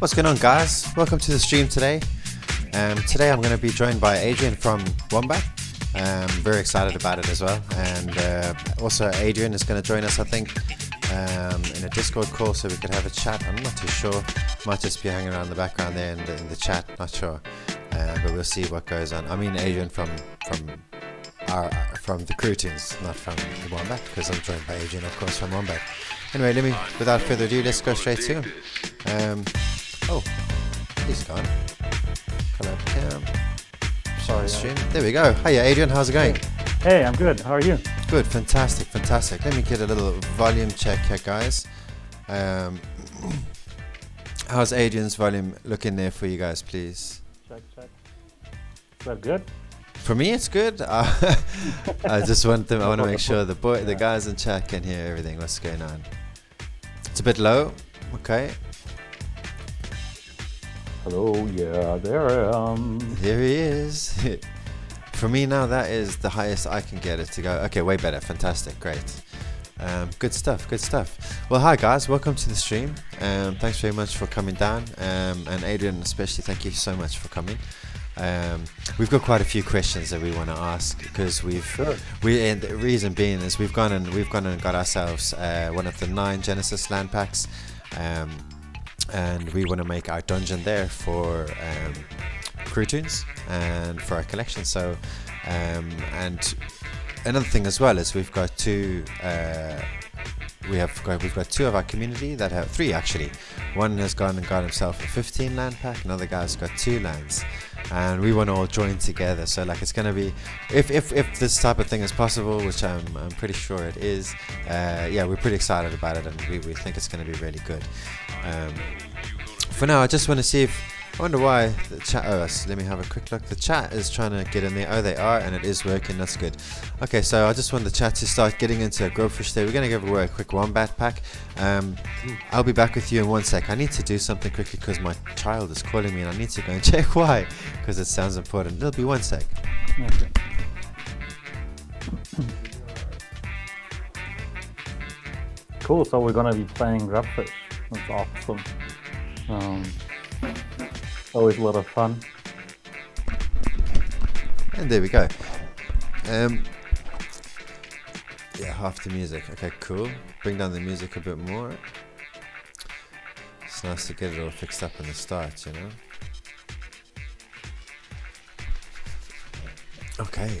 What's going on, guys? Welcome to the stream today. Um, today I'm going to be joined by Adrien from Wombat. Um, very excited about it as well. And uh, also, Adrian is going to join us, I think, um, in a Discord call so we could have a chat. I'm not too sure. Might just be hanging around in the background there in the, in the chat. Not sure. Uh, but we'll see what goes on. I mean, Adrian from from our, from the CrewToons, not from the Wombat, because I'm joined by Adrien, of course, from Wombat. Anyway, let me, without further ado, let's go straight to him. Um, oh, he's gone. Hello, Cam. Sorry. Stream. There we go. Hiya, Adrien. How's it going? Hey, I'm good. How are you? Good. Fantastic. Fantastic. Let me get a little volume check here, guys. Um, how's Adrien's volume looking there for you guys, please? Check, check. Is that good? For me, it's good. Uh, I just want them. I want to make sure the boy, the guys in chat can hear everything. What's going on? It's a bit low. Okay. Hello, yeah, there I am. Here he is. For me now, that is the highest I can get it to go. Okay, way better. Fantastic. Great. Um, good stuff. Good stuff. Well, hi guys. Welcome to the stream. Um, thanks very much for coming down. Um, and Adrien, especially, thank you so much for coming. Um, we've got quite a few questions that we want to ask because we've Sure. we and the reason being is we've gone and we've gone and got ourselves uh, one of the nine Genesis land packs, um, and we want to make our dungeon there for um, CrewToons and for our collection. So, um, and another thing as well is we've got two. Uh, we have got, we've got two of our community that have three actually. One has gone and got himself a 15 land pack. Another guy's got two lands, and we want to all join together. So like it's gonna be, if if, if this type of thing is possible, which I'm I'm pretty sure it is. Uh, yeah, we're pretty excited about it, and we, we think it's gonna be really good. Um, for now, I just want to see if I wonder why the chat. Oh, let me have a quick look. The chat is trying to get in there. Oh, they are, and it is working. That's good. Okay, so I just want the chat to start getting into Grubfish there. We're gonna give away a quick wombat pack. Um, I'll be back with you in one sec. I need to do something quickly because my child is calling me, and I need to go and check why because it sounds important. It'll be one sec. Cool. So we're gonna be playing Grubfish. That's awesome. Um, always a lot of fun. And there we go. Um, yeah, half the music. Okay, cool. Bring down the music a bit more. It's nice to get it all fixed up in the start, you know? Okay.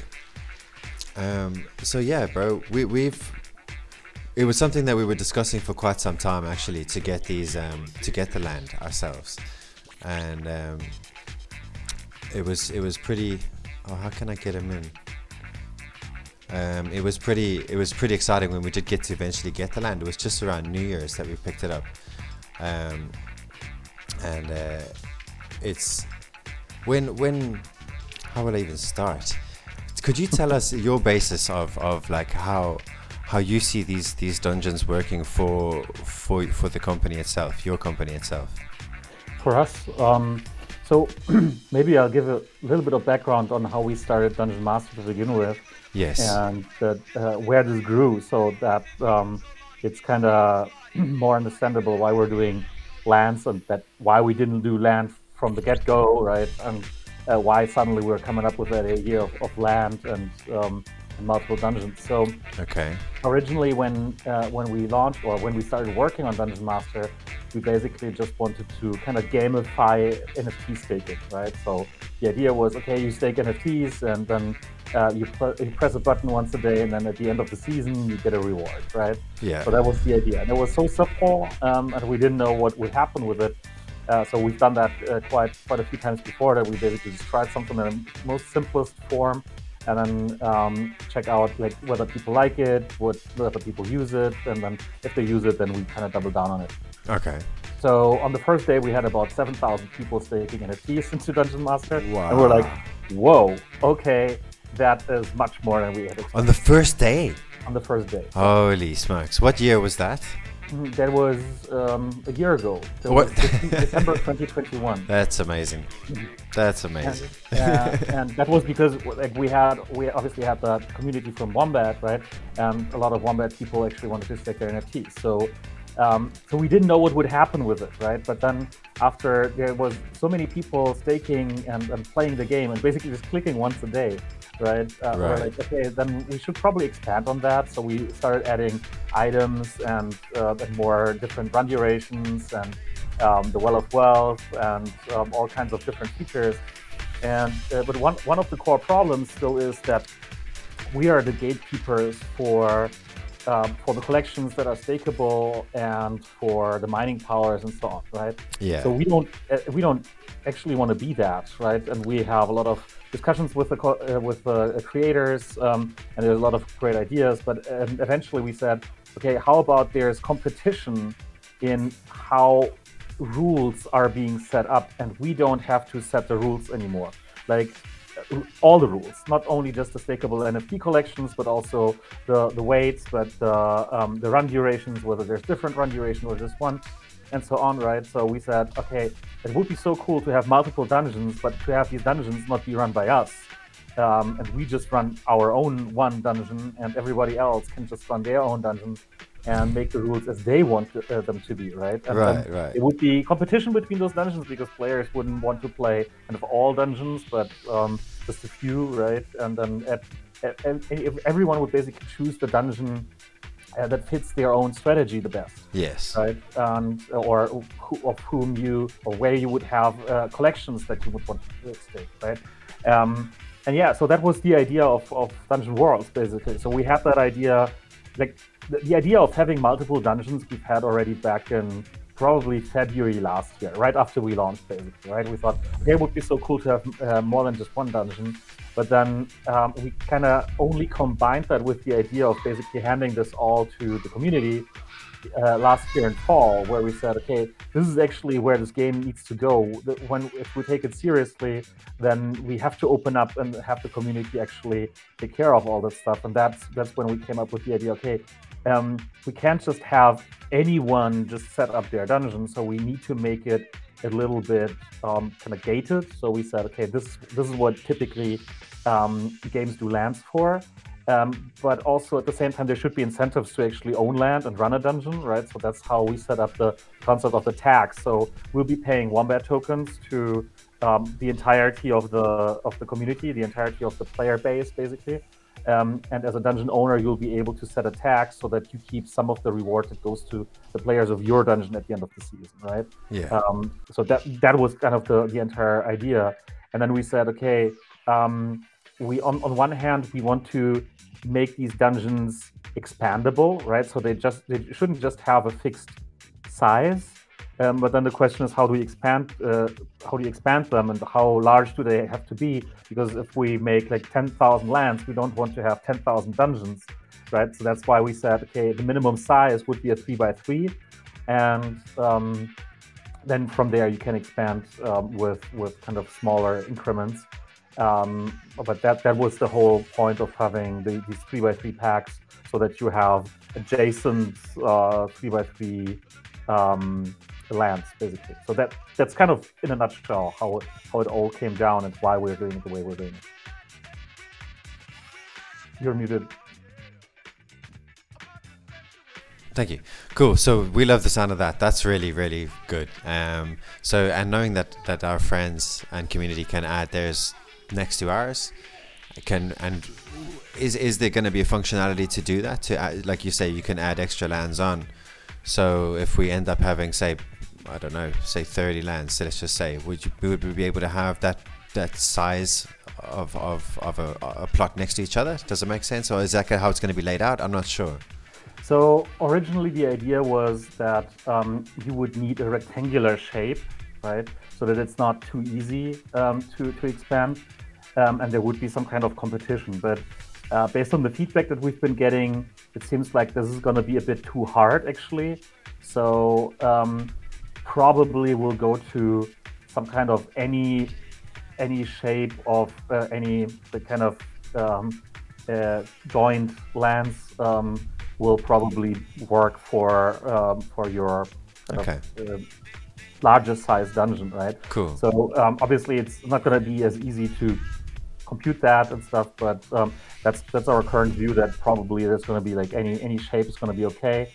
Um, so yeah, bro, we, we've it was something that we were discussing for quite some time actually to get these um, to get the land ourselves, and um, it was it was pretty. Oh, how can I get him in? Um, it was pretty it was pretty exciting when we did get to eventually get the land. It was just around New Year's that we picked it up, um, and uh, it's when when how will I even start? Could you tell us your basis of, of like how how you see these these dungeons working for for for the company itself, your company itself? For us, um, so maybe I'll give a little bit of background on how we started Dungeon Master to begin with. Yes. and that uh, where this grew so that um, it's kind of more understandable why we're doing lands and that why we didn't do land from the get-go right and uh, why suddenly we're coming up with that idea of, of land and, um, and multiple dungeons so Okay. originally when uh, when we launched or when we started working on Dungeon Master, we basically just wanted to kind of gamify NFT staking, right? So the idea was, okay, you stake NFTs and then uh, you, you press a button once a day, and then at the end of the season you get a reward, right? Yeah. So that was the idea, and it was so simple, um, and we didn't know what would happen with it. Uh, so we've done that uh, quite quite a few times before. That we basically just tried something in the most simplest form, and then um, check out like whether people like it, what whether people use it, and then if they use it, then we kind of double down on it. Okay. So on the first day, we had about seven thousand people staking NFTs into Dungeon Master, and we're like, "Whoa, okay, that is much more than we had expected." On the first day. on the first day. Holy smokes! What year was that? That was um, a year ago. That What? December 2021. That's amazing. That's amazing. Yeah, and that was because like we had we obviously had the community from Wombat, right? And a lot of Wombat people actually wanted to stake their NFTs. So Um, so we didn't know what would happen with it, right? But then after there was so many people staking and, and playing the game and basically just clicking once a day, right? Uh, Right. We're like, okay, then we should probably expand on that. So we started adding items and, uh, and more different run durations and um, the Well of Wealth and um, all kinds of different features. And uh, but one one of the core problems still is that we are the gatekeepers for um, for the collections that are stakeable and for the mining powers and so on, right? Yeah. So we don't uh, we don't actually want to be that, right? And we have a lot of discussions with the co- uh, with the creators, um, and there's a lot of great ideas. But um, eventually we said, okay, how about there's competition in how rules are being set up, and we don't have to set the rules anymore. Like all the rules, not only just the stakeable NFT collections, but also the the weights, but the um, the run durations, whether there's different run duration or just one, and so on, right? So we said, okay, it would be so cool to have multiple dungeons, but to have these dungeons not be run by us. Um, and we just run our own one dungeon, and everybody else can just run their own dungeon and make the rules as they want to, uh, them to be, right? And Right, right. It would be competition between those dungeons because players wouldn't want to play kind of all dungeons, but um, just a few, right? And then at, at, if everyone would basically choose the dungeon uh, that fits their own strategy the best yes. right? And or who, of whom you or where you would have uh, collections that you would want to stake, right? Um, and yeah, so that was the idea of, of Dungeon Worlds basically. So we had that idea, like the, the idea of having multiple dungeons we've had already back in probably February last year, right after we launched basically, right? We thought, okay, it would be so cool to have uh, more than just one dungeon. But then um, we kind of only combined that with the idea of basically handing this all to the community uh, last year in fall, where we said, okay, this is actually where this game needs to go. When if we take it seriously, then we have to open up and have the community actually take care of all this stuff. And that's that's when we came up with the idea. Okay, um, we can't just have anyone just set up their dungeon, so we need to make it a little bit um, kind of gated. So we said, okay, this this is what typically um, games do lands for. Um, but also at the same time, there should be incentives to actually own land and run a dungeon, right? So that's how we set up the concept of the tax. So we'll be paying wombat tokens to um, the entirety of the of the community, the entirety of the player base, basically. Um, and as a dungeon owner, you'll be able to set a tax so that you keep some of the reward that goes to the players of your dungeon at the end of the season, right? Yeah. Um, so that that was kind of the, the entire idea. And then we said, okay, um, we on, on one hand we want to make these dungeons expandable, right? So they just they shouldn't just have a fixed size. Um, but then the question is, how do we expand? Uh, how do you expand them, and how large do they have to be? Because if we make like ten thousand lands, we don't want to have ten thousand dungeons, right? So that's why we said, okay, the minimum size would be a three by three, and um, then from there you can expand um, with with kind of smaller increments. Um, but that that was the whole point of having the, these three by three packs, so that you have adjacent uh, three by three um, lands, basically. So that that's kind of in a nutshell how how it all came down and why we're doing it the way we're doing it. You're muted. Thank you. Cool. So we love the sound of that. That's really, really good. Um, so and knowing that that our friends and community can add theirs next to ours, can and is is there going to be a functionality to do that? To add, like you say, you can add extra lands on. So if we end up having, say, I don't know, say thirty lands. So let's just say, would you would we be able to have that that size of of, of a, a plot next to each other? Does it make sense, or is that how it's going to be laid out? I'm not sure. So originally the idea was that um, you would need a rectangular shape, right? So that it's not too easy um, to, to expand um, and there would be some kind of competition. But uh, based on the feedback that we've been getting, it seems like this is going to be a bit too hard actually. So um, probably we'll go to some kind of any any shape of uh, any the kind of um, uh, joined lands um, will probably work for um, for your kind Okay. of, uh, largest size dungeon, right? Cool. So um, obviously it's not going to be as easy to compute that and stuff, but um, that's that's our current view that probably there's going to be like any any shape is going to be okay.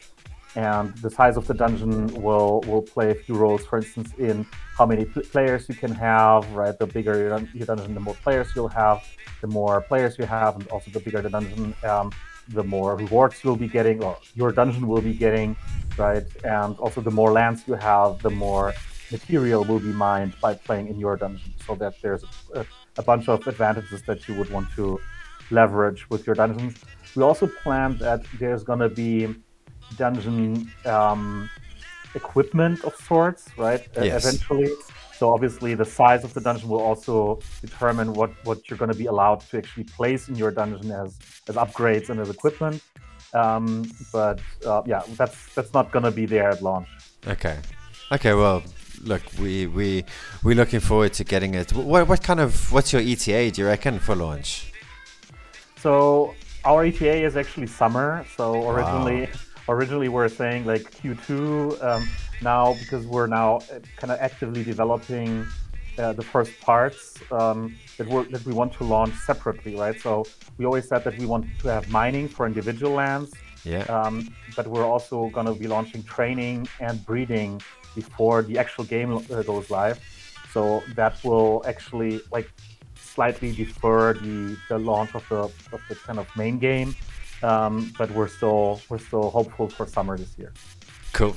And the size of the dungeon will will play a few roles. For instance, in how many pl- players you can have. Right, the bigger your, your, dungeon, the more players you'll have. The more players you have, and also the bigger the dungeon, um, the more rewards you'll be getting, or your dungeon will be getting. Right, and also the more lands you have, the more material will be mined by playing in your dungeon. So that there's a, a bunch of advantages that you would want to leverage with your dungeons. We also plan that there's going to be dungeon um, equipment of sorts, right? Yes. Eventually. So obviously, the size of the dungeon will also determine what what you're going to be allowed to actually place in your dungeon as as upgrades and as equipment. Um, but uh, yeah, that's that's not going to be there at launch. Okay. Okay. Well, look, we we we're looking forward to getting it. What what kind of what's your ETA? Do you reckon for launch? So our ETA is actually summer. So originally. Wow originally we are saying like Q2. Um, now because we're now kind of actively developing uh, the first parts um, that, we that we want to launch separately, right? So we always said that we want to have mining for individual lands. Yeah. Um, but we're also going to be launching training and breeding before the actual game uh, goes live. So that will actually like slightly defer the, the launch of the, of the kind of main game um, but we're still we're still hopeful for summer this year. Cool.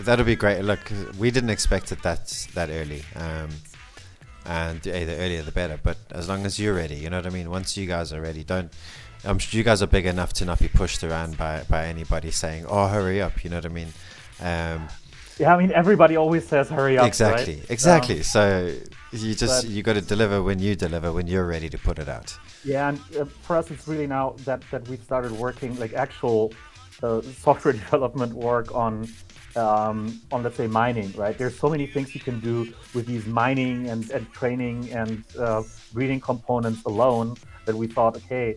That'll be great. Look, we didn't expect it that that early. Um, and hey, the earlier the better. But as long as you're ready, you know what I mean. Once you guys are ready, don't. I'm sure you guys are big enough to not be pushed around by by anybody saying, "Oh, hurry up," you know what I mean. Um, yeah, I mean everybody always says hurry up. Exactly, right? exactly. Um, so you just you got to deliver when you deliver when you're ready to put it out. Yeah, and uh, for us, it's really now that that we've started working like actual uh, software development work on um, on let's say mining. Right, there's so many things you can do with these mining and, and training and uh, breeding components alone that we thought, okay,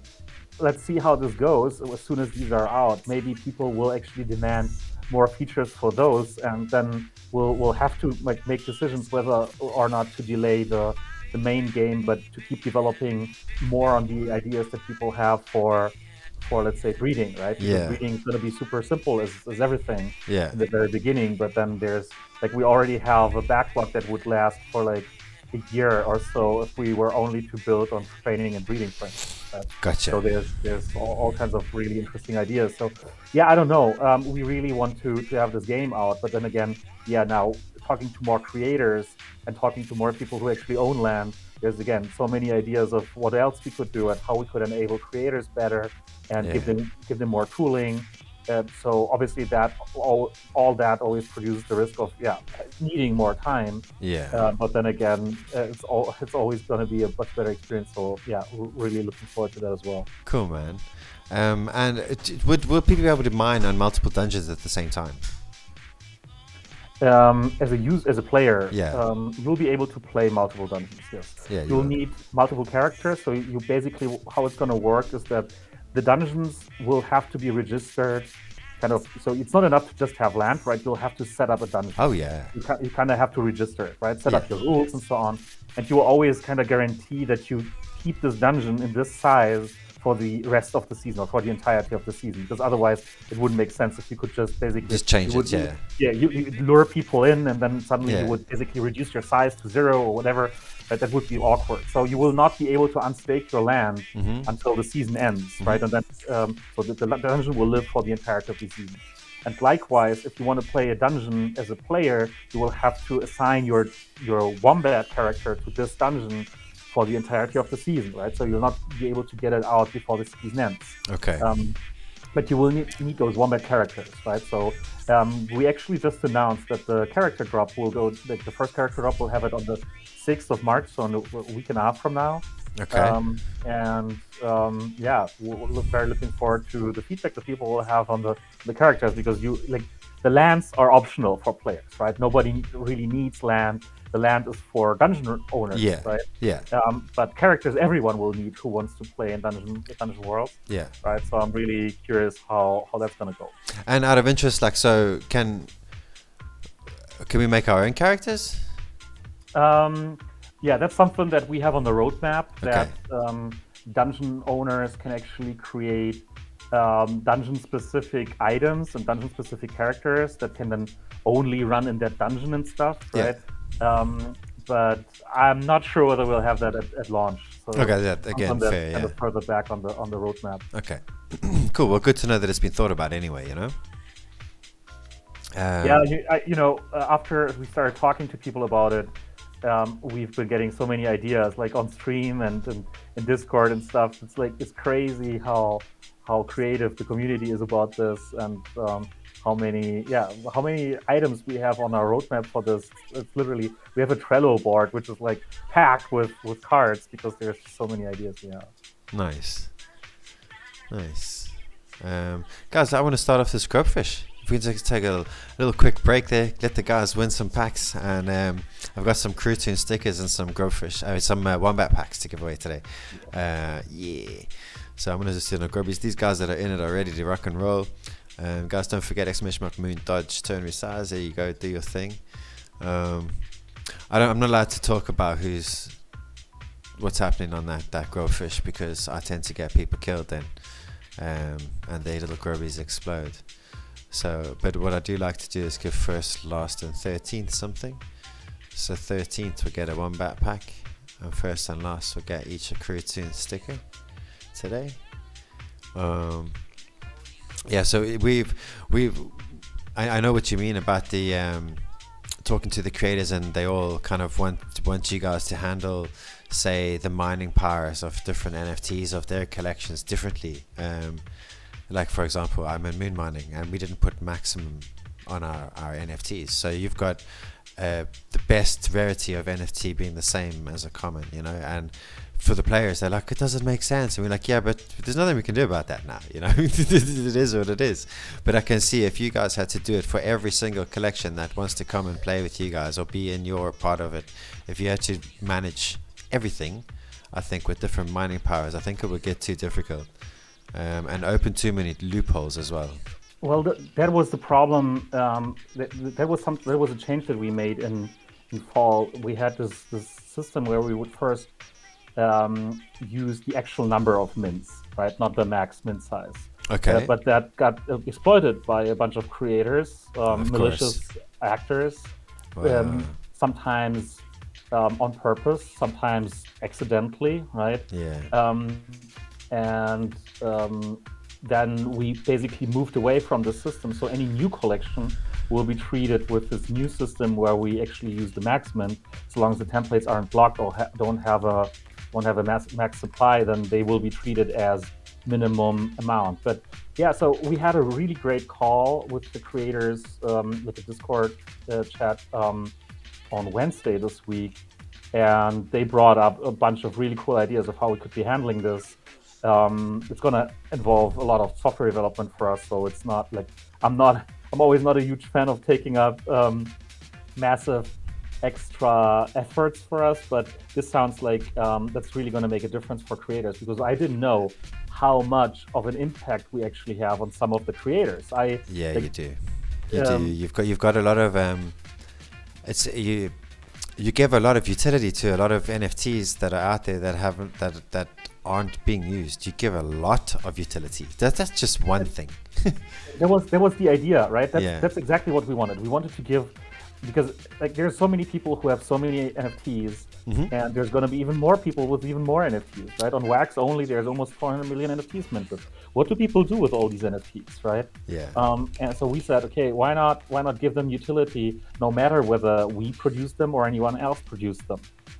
let's see how this goes. As soon as these are out, maybe people will actually demand more features for those, and then we'll we'll have to like make decisions whether or not to delay the the main game, but to keep developing more on the ideas that people have for for let's say breeding, right? Because yeah. breeding is going to be super simple as, as everything yeah. in the very beginning, but then there's like we already have a backlog that would last for like a year or so if we were only to build on training and breeding, for instance. Gotcha. So there's there's all, all, kinds of really interesting ideas. So yeah, I don't know. Um, we really want to to have this game out, but then again, yeah, now talking to more creators and talking to more people who actually own land, there's again so many ideas of what else we could do and how we could enable creators better and yeah. give them give them more tooling so obviously that all, all that always produces the risk of yeah needing more time. Yeah. Uh, but then again, it's all it's always going to be a much better experience. So yeah, we're really looking forward to that as well. Cool, man. Um, and it, would will people be able to mine on multiple dungeons at the same time? Um, as a use as a player, yeah. um, you'll be able to play multiple dungeons. Yes. Yeah. You'll you need multiple characters. So you basically how it's going to work is that the dungeons will have to be registered kind of so it's not enough to just have land right? You'll have to set up a dungeon. Oh yeah. You, you kind of have to register it right? Set yeah. up your rules and so on. And you will always kind of guarantee that you keep this dungeon in this size for the rest of the season or for the entirety of the season because otherwise it wouldn't make sense if you could just basically just change would, it yeah yeah you, you, lure people in and then suddenly yeah. you would basically reduce your size to zero or whatever that, that would be awkward so you will not be able to unstake your land mm-hmm. until the season ends mm-hmm. right and then um, so the, the dungeon will live for the entirety of the season and likewise, if you want to play a dungeon as a player, you will have to assign your your wombat character to this dungeon for the entirety of the season, right? So you'll not be able to get it out before the season ends. Okay. Um, but you will need, need those wombat characters, right? So um, we actually just announced that the character drop will go. Like the first character drop will have it on the sixth of March, so a week and a half from now. Okay. Um, and um, yeah, we're look, very looking forward to the feedback that people will have on the the characters because you like the lands are optional for players, right? Nobody really needs land. The land is for dungeon owners, yeah. right? Yeah. Um, but characters everyone will need who wants to play in dungeon dungeon world. Yeah. Right. So I'm really curious how how that's gonna go. And out of interest, like, so can can we make our own characters? Um, yeah, that's something that we have on the roadmap. That okay. um, dungeon owners can actually create um, dungeon-specific items and dungeon-specific characters that can then only run in that dungeon and stuff, right? Yeah. Um, but I'm not sure whether we'll have that at, at launch. So okay, that again, that fair, kind yeah. of further back on the on the roadmap. Okay, cool. Well, good to know that it's been thought about anyway. You know. Um, yeah, you, I, you know, uh, after we started talking to people about it, um, we've been getting so many ideas, like on stream and, and in Discord and stuff. It's like it's crazy how how creative the community is about this, and um, how many yeah how many items we have on our roadmap for this. It's literally we have a Trello board which is like packed with with cards because there's so many ideas we have. Nice, nice, um, guys. I want to start off this grubfish if we can just take a little quick break there, let the guys win some packs, and um, I've got some CrewToon stickers and some Grubfish, I some uh, Wombat packs to give away today. Uh, yeah. So I'm gonna just do the grubbies. These guys that are in it are ready to rock and roll. Um, guys, don't forget exclamation mark moon dodge turn resize. There you go, do your thing. Um, I don't. I'm not allowed to talk about who's what's happening on that that grubfish because I tend to get people killed then, um, and the little grubbies explode. So, but what I do like to do is give first, last, and 13th something. So 13th will get a Wombat pack, and first and last will get each a CrewToon sticker today. Um, yeah, so we've we've I, I know what you mean about the um, talking to the creators, and they all kind of want want you guys to handle, say, the mining powers of different NFTs of their collections differently. Um, like for example, I'm in moon mining and we didn't put maximum on our, our NFTs. So you've got uh, the best rarity of NFT being the same as a common, you know, and for the players, they're like, it doesn't make sense. And we're like, yeah, but there's nothing we can do about that now, you know, it is what it is. But I can see if you guys had to do it for every single collection that wants to come and play with you guys or be in your part of it, if you had to manage everything, I think with different mining powers, I think it would get too difficult um, and open too many loopholes as well. Well, th- that was the problem. Um, that, that was some. There was a change that we made in, in fall. We had this this system where we would first um, use the actual number of mints, right, not the max mint size. Okay. Uh, but that got uh, exploited by a bunch of creators, um, of malicious actors, wow. Um, sometimes um, on purpose, sometimes accidentally, right? Yeah. Um, and um, then we basically moved away from the system. So any new collection will be treated with this new system where we actually use the max mint. So long as the templates aren't blocked or ha don't have a won't have a max, max supply, then they will be treated as minimum amount. But yeah, so we had a really great call with the creators, um, with the Discord uh, chat um, on Wednesday this week, and they brought up a bunch of really cool ideas of how we could be handling this. Um, it's going to involve a lot of software development for us. So it's not like I'm not, I'm always not a huge fan of taking up um, massive extra efforts for us, but this sounds like um, that's really going to make a difference for creators because I didn't know how much of an impact we actually have on some of the creators. I yeah, like, you do, you um, do. You've got you've got a lot of um, it's you you give a lot of utility to a lot of NFTs that are out there that haven't that that aren't being used. You give a lot of utility. That, that's just one thing. that was that was the idea, right? That's, yeah. that's exactly what we wanted. We wanted to give because like there's so many people who have so many NFTs, mm-hmm. and there's going to be even more people with even more NFTs, right? On Wax only, there's almost 400 million NFTs minted. What do people do with all these NFTs, right? Yeah. Um, and so we said, okay, why not why not give them utility, no matter whether we produce them or anyone else produced them,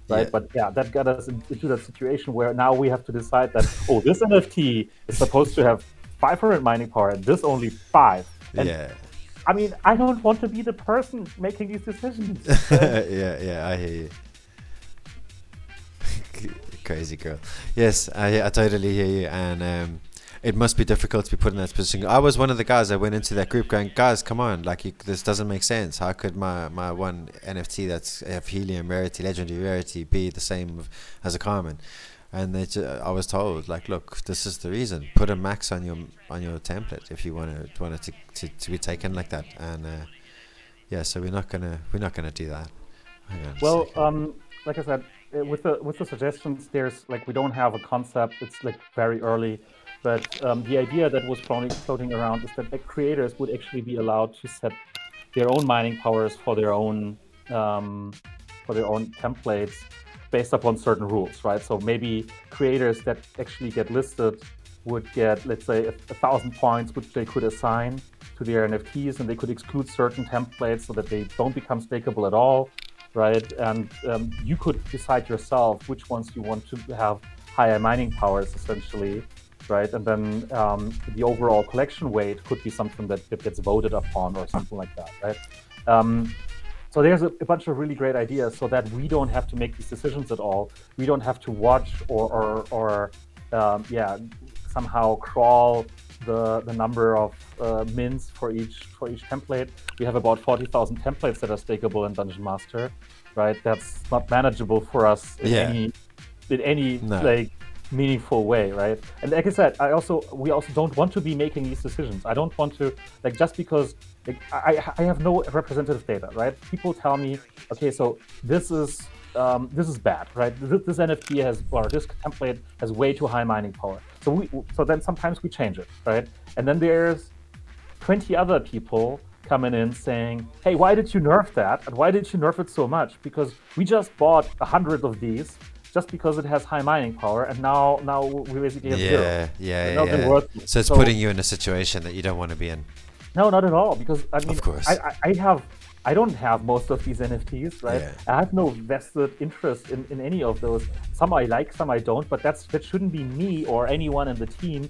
right? Yeah. But yeah, that got us into that situation where now we have to decide that oh, this NFT is supposed to have 500 mining power, and this only five. And yeah I mean, I don't want to be the person making these decisions. yeah, yeah, I hear you. Crazy girl. Yes, I, I totally hear you, and um, it must be difficult to be put in that position. I was one of the guys that went into that group going, guys, come on, like you, this doesn't make sense. How could my, my one NFT that's of helium rarity, legendary rarity, be the same as a common? And they ju- I was told like look this is the reason. Put a max on your on your template if you want to want it to, to, to be taken like that. And uh, yeah so we're not gonna we're not gonna do that. Well um, like I said uh, with the with the suggestions there's like we don't have a concept. It's like very early. But um, the idea that was floating around is that the creators would actually be allowed to set their own mining powers for their own um, for their own templates based upon certain rules, right? So maybe creators that actually get listed would get, let's say, a, a, thousand points, which they could assign to their NFTs, and they could exclude certain templates so that they don't become stakeable at all, right? And um, you could decide yourself which ones you want to have higher mining powers, essentially, right? And then um, the overall collection weight could be something that, that gets voted upon or something like that, right? Um, so there's a, a, bunch of really great ideas so that we don't have to make these decisions at all. We don't have to watch or, or, or um, yeah, somehow crawl the, the number of uh, mints for each for each template. We have about 40,000 templates that are stakeable in Dungeon Master, right? That's not manageable for us in yeah. any in any no. like meaningful way, right? And like I said, I also we also don't want to be making these decisions. I don't want to like just because like I I have no representative data, right? People tell me, okay, so this is um, this is bad, right? This, this, NFT has or this template has way too high mining power. So we so then sometimes we change it, right? And then there's 20 other people coming in saying, hey, why did you nerf that? And why did you nerf it so much? Because we just bought a hundred of these just because it has high mining power, and now now we basically have yeah, zero. Yeah, yeah, yeah. So it's so, putting you in a situation that you don't want to be in. No, not at all. Because I mean, of course. I, I, have I don't have most of these NFTs, right? Yeah. I have no vested interest in, in any of those. Some I like, some I don't, but that's that shouldn't be me or anyone in the team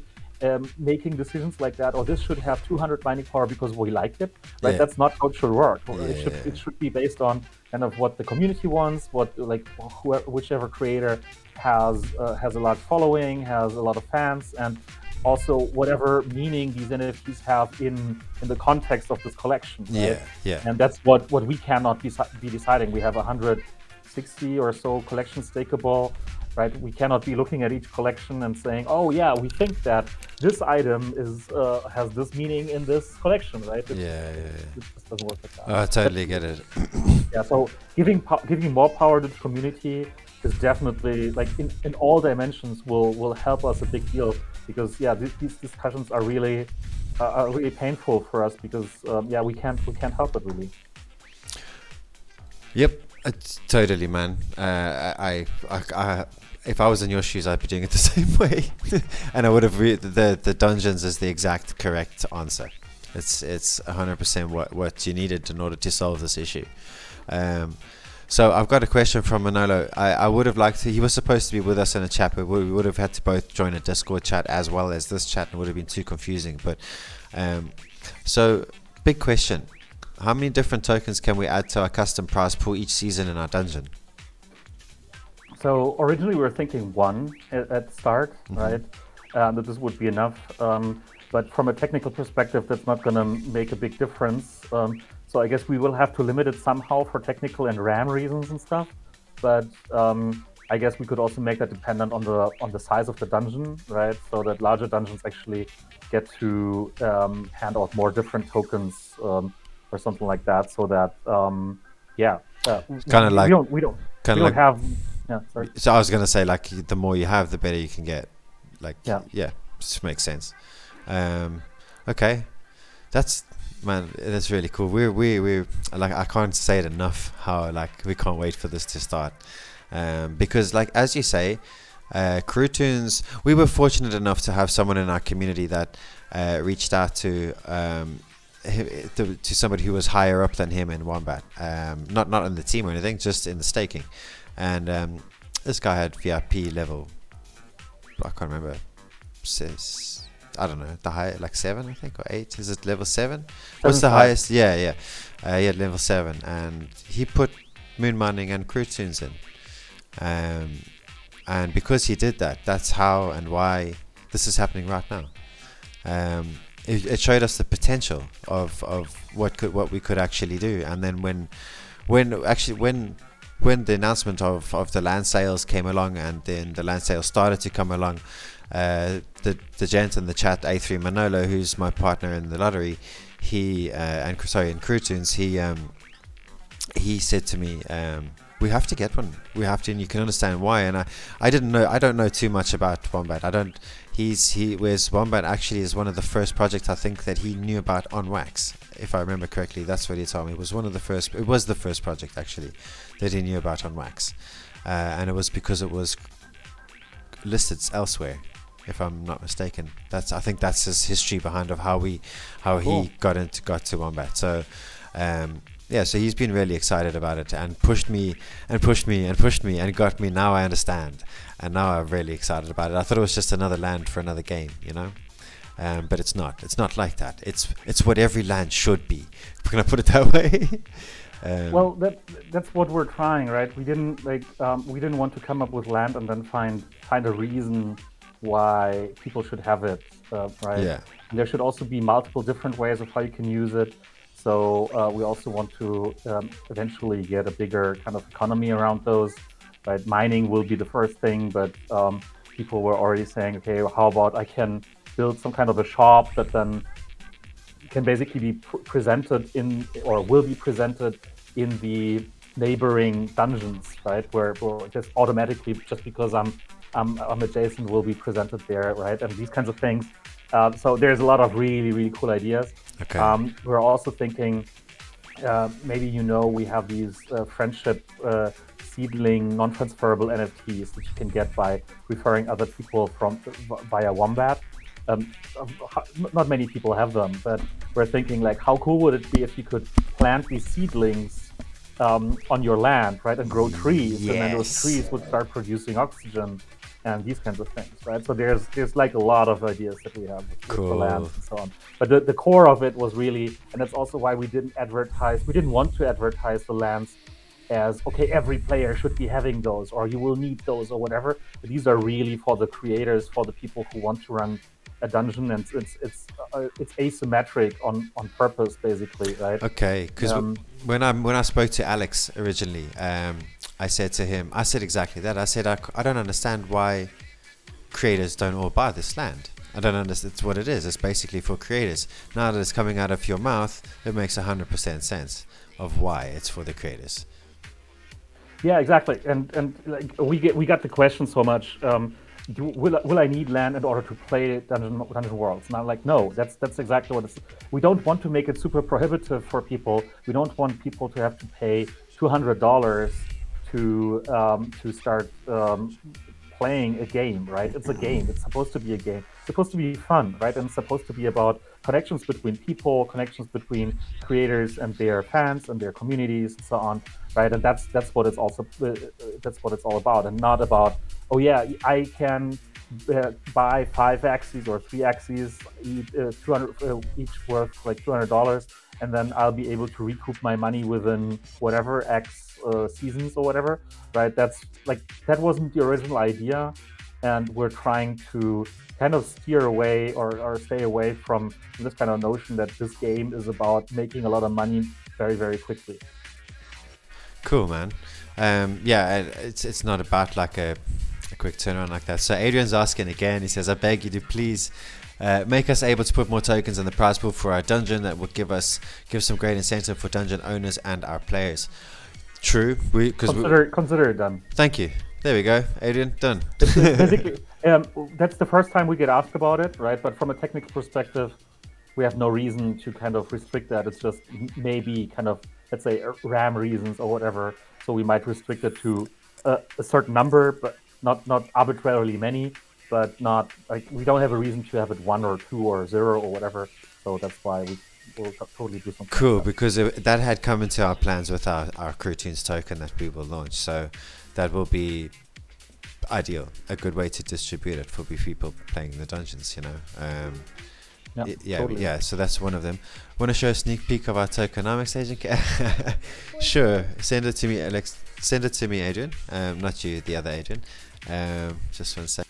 um, making decisions like that, or this should have 200 mining power because we like it. Right? Yeah. That's not how it should work. Yeah. It should it should be based on kind of what the community wants, what like whoever, whichever creator has uh, has a large following, has a lot of fans, and also whatever meaning these NFTs have in in the context of this collection. Right? Yeah, yeah. And that's what what we cannot be, be deciding. We have 160 or so collections stakeable right? We cannot be looking at each collection and saying, "Oh yeah, we think that this item is uh, has this meaning in this collection," right? It, yeah, yeah, yeah. It just doesn't work like that. Oh, I totally but, get it. yeah, so giving giving more power to the community is definitely like in, in all dimensions will will help us a big deal because yeah, th these discussions are really uh, are really painful for us because um, yeah, we can't we can't help it really. Yep, it's totally, man. Uh, I, I, I, if I was in your shoes, I'd be doing it the same way, and I would have re- the the dungeons is the exact correct answer. It's it's hundred percent what what you needed in order to solve this issue. Um, so I've got a question from Manolo. I, I would have liked to. He was supposed to be with us in a chat, but we would have had to both join a Discord chat as well as this chat, and it would have been too confusing. But um, so big question: How many different tokens can we add to our custom prize pool each season in our dungeon? So originally we were thinking one at, at start, mm -hmm. right? Um, that this would be enough. Um, but from a technical perspective, that's not going to make a big difference. Um, so I guess we will have to limit it somehow for technical and RAM reasons and stuff. But um, I guess we could also make that dependent on the on the size of the dungeon, right? So that larger dungeons actually get to um, hand out more different tokens um, or something like that. So that yeah, uh, kind of like we don't we don't, we don't like have yeah, sorry. So I was gonna say like the more you have, the better you can get. Like yeah, yeah, just makes sense. Um, okay, that's man, that's really cool. We're we we like I can't say it enough how like we can't wait for this to start. Um, because like as you say, uh, CrewToons, we were fortunate enough to have someone in our community that uh, reached out to um, to, to, somebody who was higher up than him in Wombat. Um, not not in the team or anything, just in the staking and um, this guy had VIP level. I can't remember. Says I don't know the high like seven I think or eight. Is it level seven? What's the highest? Yeah, yeah. Uh, he had level seven, and he put moon mining and CrewToons in. Um, and because he did that, that's how and why this is happening right now. Um, it, it, showed us the potential of, of what could what we could actually do. And then when when actually when when the announcement of, of the land sales came along and then the land sales started to come along, uh, the the gent in the chat, A3 Manolo, who's my partner in the lottery, he uh, and sorry in CrewToons, he um, he said to me, um, "We have to get one. We have to, and you can understand why." And I, I didn't know. I don't know too much about Wombat. I don't. he's he whereas Wombat actually is one of the first projects I think that he knew about on Wax. If I remember correctly, that's what he told me. It was one of the first. It was the first project actually that he knew about on Wax, uh, and it was because it was listed elsewhere. If I'm not mistaken, that's I think that's his history behind of how we how Cool. he got into got to Wombat. So. Um, yeah, so he's been really excited about it and pushed me and pushed me and pushed me and got me. Now I understand, and now I'm really excited about it. I thought it was just another land for another game, you know, um, but it's not. It's not like that. It's it's what every land should be. We're gonna put it that way. Um, Well, that that's what we're trying, right? We didn't like um, we didn't want to come up with land and then find find a reason why people should have it, uh, right? Yeah. And there should also be multiple different ways of how you can use it. So uh, we also want to um, eventually get a bigger kind of economy around those. Right, mining will be the first thing, but um, people were already saying, okay, how about I can build some kind of a shop that then can basically be pr- presented in or will be presented in the neighboring dungeons, right? Where, where just automatically, just because I'm, I'm I'm adjacent, will be presented there, right? And these kinds of things. Uh, so there's a lot of really really cool ideas. Okay. Um, we're also thinking, uh, maybe you know, we have these uh, friendship uh, seedling non-transferable NFTs that you can get by referring other people from via Wombat. Um, not many people have them, but we're thinking like, how cool would it be if you could plant these seedlings um, on your land, right, and grow trees, and then those trees would start producing oxygen and these kinds of things, right? So there's there's like a lot of ideas that we have with, with the Cool. land and so on. But the, the core of it was really, and that's also why we didn't advertise. We didn't want to advertise the lands as okay, every player should be having those, or you will need those, or whatever. But these are really for the creators, for the people who want to run a dungeon, and it's it's uh, it's asymmetric on on purpose, basically, right? Okay, because Um, when I when I spoke to Alex originally, um, I said to him, I said exactly that. I said I, I don't understand why creators don't all buy this land. I don't understand. It's what it is. It's basically for creators. Now that it's coming out of your mouth, it makes hundred percent sense of why it's for the creators. Yeah, exactly. And and like we get we got the question so much. Um, do, will I- will I need land in order to play Dungeon Dungeon Worlds? And I'm like, no. That's that's exactly what it's. We don't want to make it super prohibitive for people. We don't want people to have to pay two hundred dollars to um, to start um, playing a game. Right? It's a game. It's supposed to be a game. It's supposed to be fun, right? And it's supposed to be about connections between people, connections between creators and their fans and their communities, and so on, right? And that's that's what it's also uh, that's what it's all about, and not about oh yeah, I can uh, buy five axes or three axes, each, uh, 200 uh, each worth like two hundred dollars, and then I'll be able to recoup my money within whatever X uh, seasons or whatever, right? That's like that wasn't the original idea, and we're trying to kind of steer away or, or stay away from this kind of notion that this game is about making a lot of money very very quickly. Cool, man. Um, yeah, it's it's not about like a, a quick turnaround like that. So Adrian's asking again. He says, "I beg you to please." Uh, make us able to put more tokens in the prize pool for our dungeon. That would give us give some great incentive for dungeon owners and our players. True, we because Consider consider it done. thank you. There we go, Adrian. Done. um, that's the first time we get asked about it, right? But from a technical perspective, we have no reason to kind of restrict that. It's just maybe kind of, let's say, RAM reasons or whatever. So we might restrict it to a, a certain number, but not not arbitrarily many, but not like we don't have a reason to have it one or two or zero or whatever. So that's why we will to- totally do something. Cool, Like that. because it, that had come into our plans with our, our CrewToons token that we will launch. So that will be ideal, a good way to distribute it for people playing the dungeons, you know. Um, Yeah, y- yeah, totally. yeah. So that's one of them. Want to show a sneak peek of our tokenomics, agent? sure. Send it to me, Alex. Send it to me, Adrian. Um, not you, the other Adrian. Um, just one sec.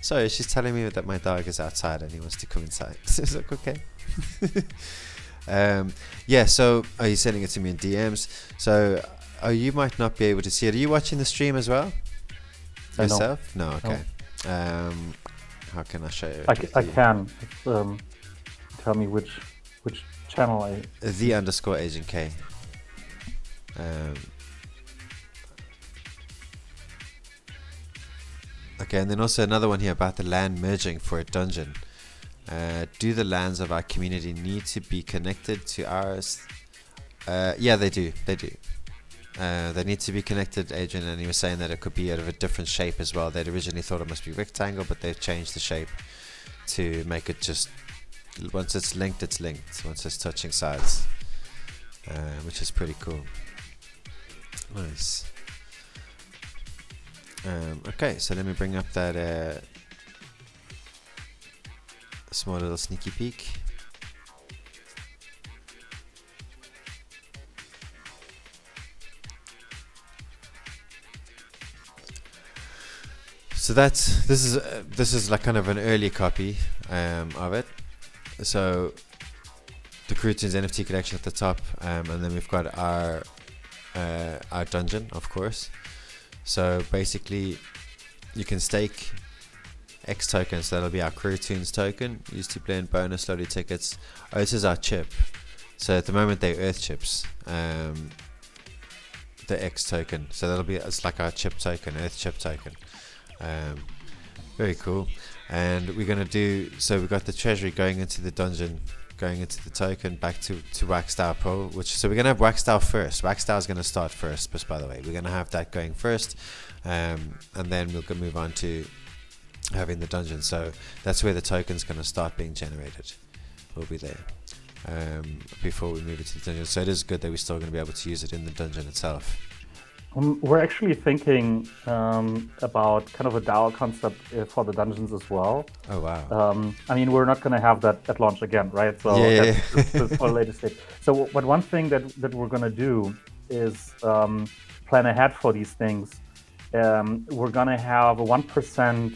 Sorry, she's telling me that my dog is outside and he wants to come inside. is that okay? um, yeah, so are you sending it to me in DMs? So oh, you might not be able to see it. Are you watching the stream as well? Uh, no. Yourself? No, okay. Um, how can I show you? I, it ca- with I you? can. Um, tell me which which channel? I... The underscore Agent K. Um, okay, and then also another one here about the land merging for a dungeon. Uh, do the lands of our community need to be connected to ours? Uh, yeah, they do. They do. Uh, they need to be connected, Adrian, and he was saying that it could be out of a different shape as well. They'd originally thought it must be rectangle, but they've changed the shape to make it just once it's linked, it's linked. Once it's touching sides, uh, which is pretty cool. Nice. Um, okay, so let me bring up that uh, small little sneaky peek. So that's this is uh, this is like kind of an early copy um, of it. So the CrewToons NFT collection at the top, um, and then we've got our uh, our dungeon, of course. So basically, you can stake X tokens. That'll be our CrewToons token used to play in bonus lottery tickets. Oh, this is our chip. So at the moment they're Earth chips. Um, the X token. So that'll be it's like our chip token, Earth chip token. Um, very cool. And we're gonna do so. We've got the treasury going into the dungeon, going into the token, back to to Waxdao Pro. Which so we're gonna have Waxdao first. Waxdao is gonna start first. Just by the way, we're gonna have that going first, um, and then we'll move on to having the dungeon. So that's where the token's gonna start being generated. We'll be there. Um, before we move it to the dungeon, so it is good that we're still going to be able to use it in the dungeon itself. Um, we're actually thinking um, about kind of a DAO concept uh, for the dungeons as well. Oh wow! Um, I mean, we're not going to have that at launch again, right? So yeah, yeah, yeah. for the latest stage. So, but one thing that that we're going to do is um, plan ahead for these things. Um, we're going to have a one percent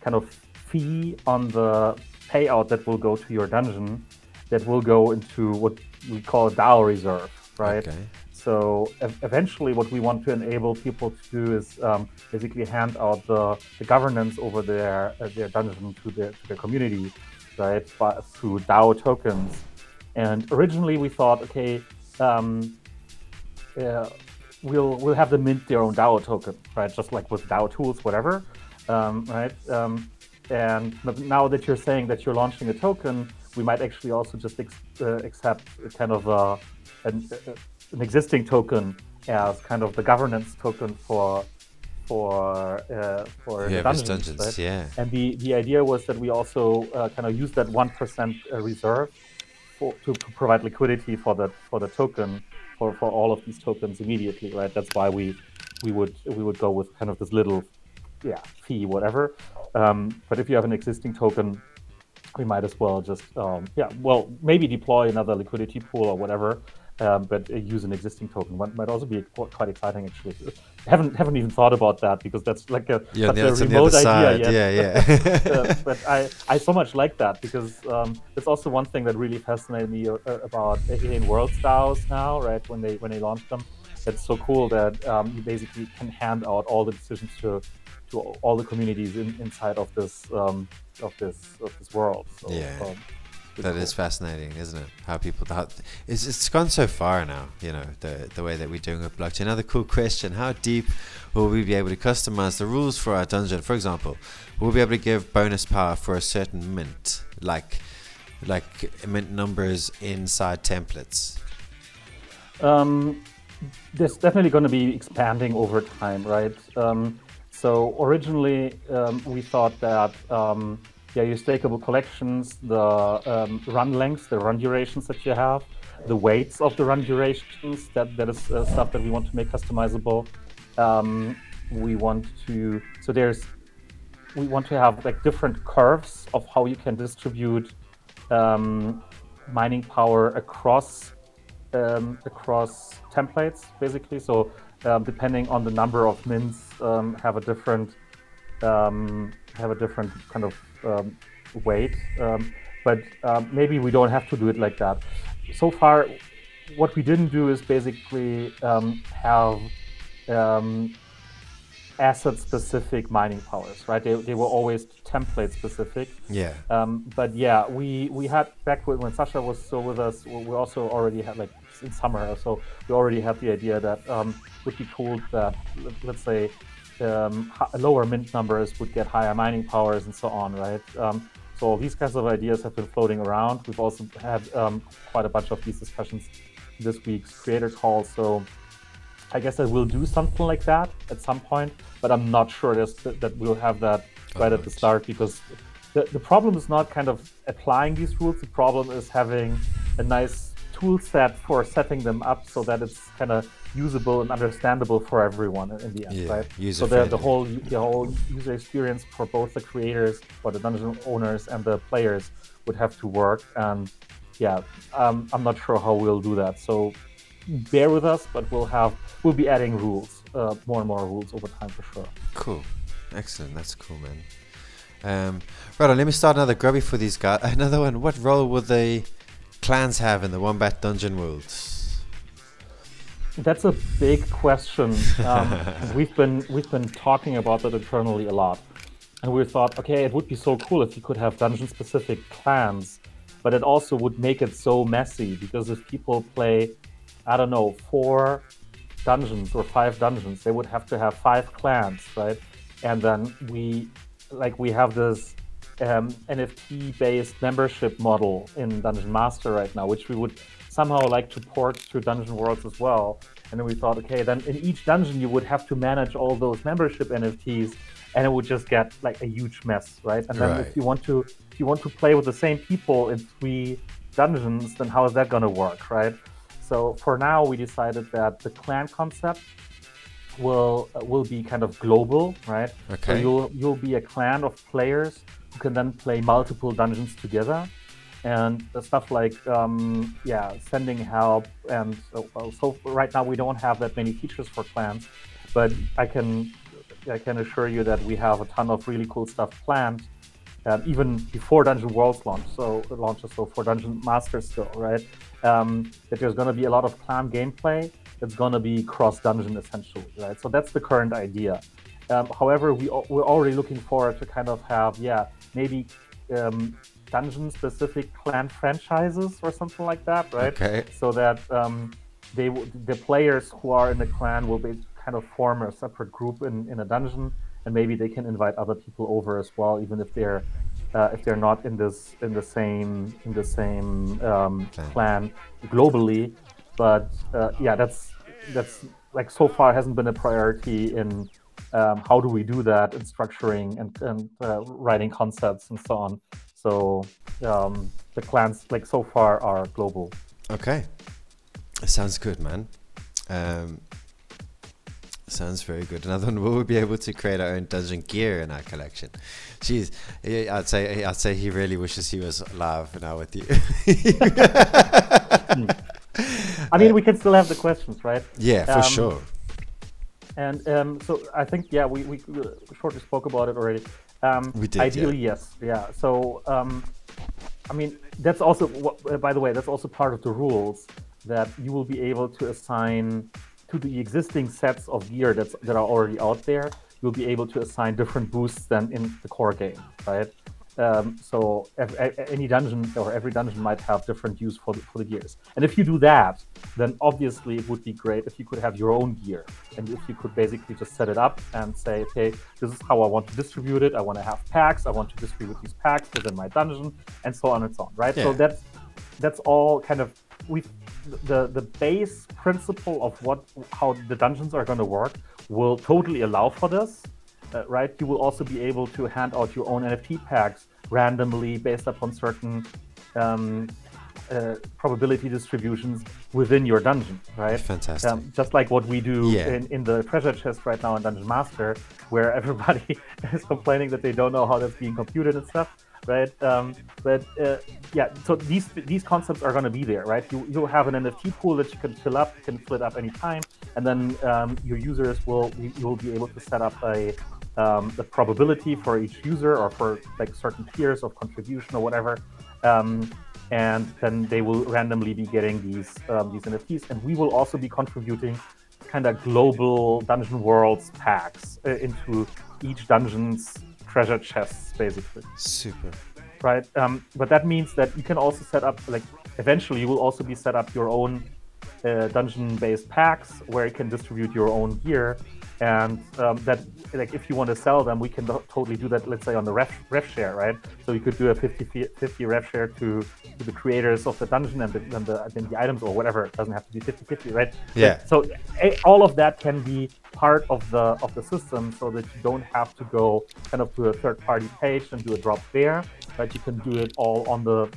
kind of fee on the payout that will go to your dungeon that will go into what we call a DAO reserve, right? Okay. So eventually, what we want to enable people to do is um, basically hand out the, the governance over their uh, their dungeon to their, to their community, right, but through DAO tokens. And originally, we thought, okay, um, uh, we'll we'll have them mint their own DAO token, right, just like with DAO tools, whatever, um, right. Um, and now that you're saying that you're launching a token, we might actually also just ex uh, accept kind of a, an, an, existing token as kind of the governance token for for uh, for yeah, dungeons, dungeons right? yeah. And the the idea was that we also uh, kind of use that one percent uh, reserve for, to, to provide liquidity for the for the token for, for all of these tokens immediately, right? That's why we we would we would go with kind of this little yeah fee whatever. Um, but if you have an existing token we might as well just um, yeah well maybe deploy another liquidity pool or whatever um, but uh, use an existing token. One might also be quite exciting actually. Haven't haven't even thought about that because that's like a, yeah, such a remote idea yet. yeah yeah. Uh, but I, I so much like that because um, it's also one thing that really fascinated me uh, about alien world DAOs now right? When they when they launched them it's so cool that um, you basically can hand out all the decisions to to all the communities in, inside of this um, of this of this world. So, yeah. Um, that cool. is fascinating, isn't it? How people how, it's it's gone so far now. You know the the way that we're doing with blockchain. Another cool question: How deep will we be able to customize the rules for our dungeon? For example, will we be able to give bonus power for a certain mint, like like mint numbers inside templates? Um, there's definitely going to be expanding over time, right? Um, so originally, um, we thought that um, yeah, your stakeable collections, the um, run lengths, the run durations that you have, the weights of the run durations, that, that is uh, stuff that we want to make customizable. Um, we want to, so there's, we want to have like different curves of how you can distribute um, mining power across um, across templates, basically. So um, depending on the number of mints, um, have a different um, have a different kind of um, weight. Um, but um, maybe we don't have to do it like that. So far, what we didn't do is basically have asset specific mining powers, right? They, they were always template specific. Yeah. Um, but yeah, we we had back when, when Sasha was still with us, we also already had like in summer or so, we already had the idea that um, would be cool that let's say um, lower mint numbers would get higher mining powers and so on, right? Um, so these kinds of ideas have been floating around. We've also had um, quite a bunch of these discussions this week's creator call. So I guess I will do something like that at some point, but I'm not sure that, that we'll have that right at the start because the, the problem is not kind of applying these rules. The problem is having a nice tool set for setting them up so that it's kind of usable and understandable for everyone in the end, yeah, right? So the, the whole the whole user experience for both the creators, for the dungeon owners, and the players would have to work. And yeah, um, I'm not sure how we'll do that. So bear with us, but we'll have we'll be adding rules, uh, more and more rules over time for sure. Cool, excellent. That's cool, man. Um, right, let me start another grubby for these guys. Another one. What role would the clans have in the Wombat Dungeon worlds? That's a big question. Um, we've been we've been talking about that internally a lot, and we thought, okay, it would be so cool if you could have dungeon-specific clans, but it also would make it so messy because if people play, I don't know, four dungeons or five dungeons, they would have to have five clans, right? And then we, like, we have this um, NFT-based membership model in Dungeon Master right now, which we would somehow like to port to Dungeon Worlds as well. And then we thought, okay, then in each dungeon you would have to manage all those membership NFTs, and it would just get like a huge mess, right? And then right. if you want to if you want to play with the same people in three dungeons, then how is that going to work, right? So for now, we decided that the clan concept will uh, will be kind of global, right? Okay. So you'll you'll be a clan of players who can then play multiple dungeons together and stuff like um, yeah sending help and so, so, right now we don't have that many features for clans but i can i can assure you that we have a ton of really cool stuff planned um, even before dungeon worlds launch so launches so for dungeon masters still right um, that there's going to be a lot of clan gameplay that's going to be cross dungeon essentially right so that's the current idea um, however we, we're already looking forward to kind of have yeah maybe um, dungeon specific clan franchises or something like that, right? Okay. So that um, they the players who are in the clan will be kind of form a separate group in, in a dungeon, and maybe they can invite other people over as well, even if they're uh, if they're not in this in the same in the same um, clan globally. But uh, yeah, that's that's like so far hasn't been a priority in um, how do we do that in structuring and, and uh, writing concepts and so on. So um, the clans, like so far, are global. Okay, sounds good, man. Sounds very good. Another one, will we be able to create our own dungeon gear in our collection? Jeez, I'd say I'd say he really wishes he was live now with you. I mean, we can still have the questions, right? Yeah, for um, sure. And um, so I think, yeah, we, we shortly spoke about it already. Um, we did. Ideally, yeah. yes. Yeah. So, um, I mean, that's also, by the way, that's also part of the rules that you will be able to assign to the existing sets of gear that's, that are already out there. You'll be able to assign different boosts than in the core game, right? Um, so any dungeon or every dungeon might have different use for the, for the gears. And if you do that, then obviously it would be great if you could have your own gear and if you could basically just set it up and say, okay, this is how I want to distribute it. I want to have packs. I want to distribute these packs within my dungeon, and so on and so on. Right. Yeah. So that's that's all kind of we the the base principle of what how the dungeons are going to work will totally allow for this uh, right? You will also be able to hand out your own NFT packs randomly based upon certain um, uh, probability distributions within your dungeon, right? Fantastic. Um, just like what we do yeah. in, in the treasure chest right now in Dungeon Master, where everybody is complaining that they don't know how that's being computed and stuff, right? Um, but uh, yeah, so these these concepts are going to be there, right? You you'll have an NFT pool that you can fill up, you can fill it up anytime, and then um, your users will you will be able to set up a um, the probability for each user or for like certain tiers of contribution or whatever. Um, and then they will randomly be getting these um, these NFTs, and we will also be contributing kind of global dungeon worlds packs uh, into each dungeon's treasure chests, basically. Super. Right. Um, but that means that you can also set up like eventually you will also be set up your own uh, dungeon-based packs where you can distribute your own gear and um, that like if you want to sell them we can totally do that let's say on the ref, ref share right? So you could do a 50 50 ref share to, to the creators of the dungeon and the, and the, and the items or whatever. It doesn't have to be 50 50 right? Yeah. But, so a, all of that can be part of the of the system so that you don't have to go kind of to a third party page and do a drop there but you can do it all on the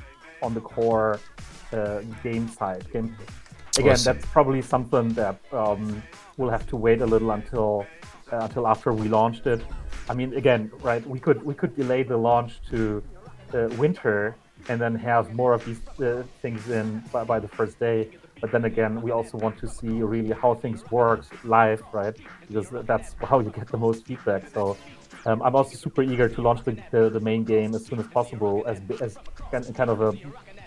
on the core uh, game side game again awesome. that's probably something that um, we'll have to wait a little until uh, until after we launched it. I mean, again, right? We could we could delay the launch to uh, winter and then have more of these uh, things in by, by, the first day. But then again, we also want to see really how things work live, right? Because that's how you get the most feedback. So um, I'm also super eager to launch the, the, the, main game as soon as possible, as as kind of a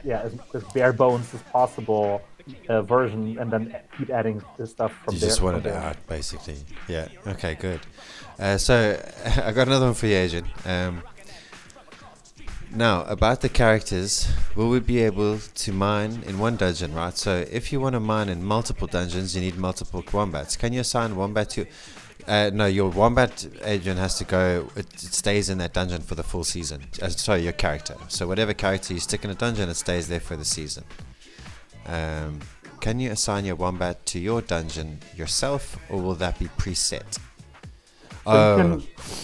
yeah as, as bare bones as possible uh, version and then keep adding the stuff from you there. You just wanted it out, basically. Yeah. Okay. Good. Uh, so I got another one for you, Adrien. Um, now about the characters, will we be able to mine in one dungeon, right? So if you want to mine in multiple dungeons, you need multiple wombats. Can you assign wombat to? Uh, no, your wombat agent has to go. It, it, stays in that dungeon for the full season. Uh, sorry, your character. So whatever character you stick in a dungeon, it stays there for the season. Um, can you assign your wombat to your dungeon yourself, or will that be preset? So, oh.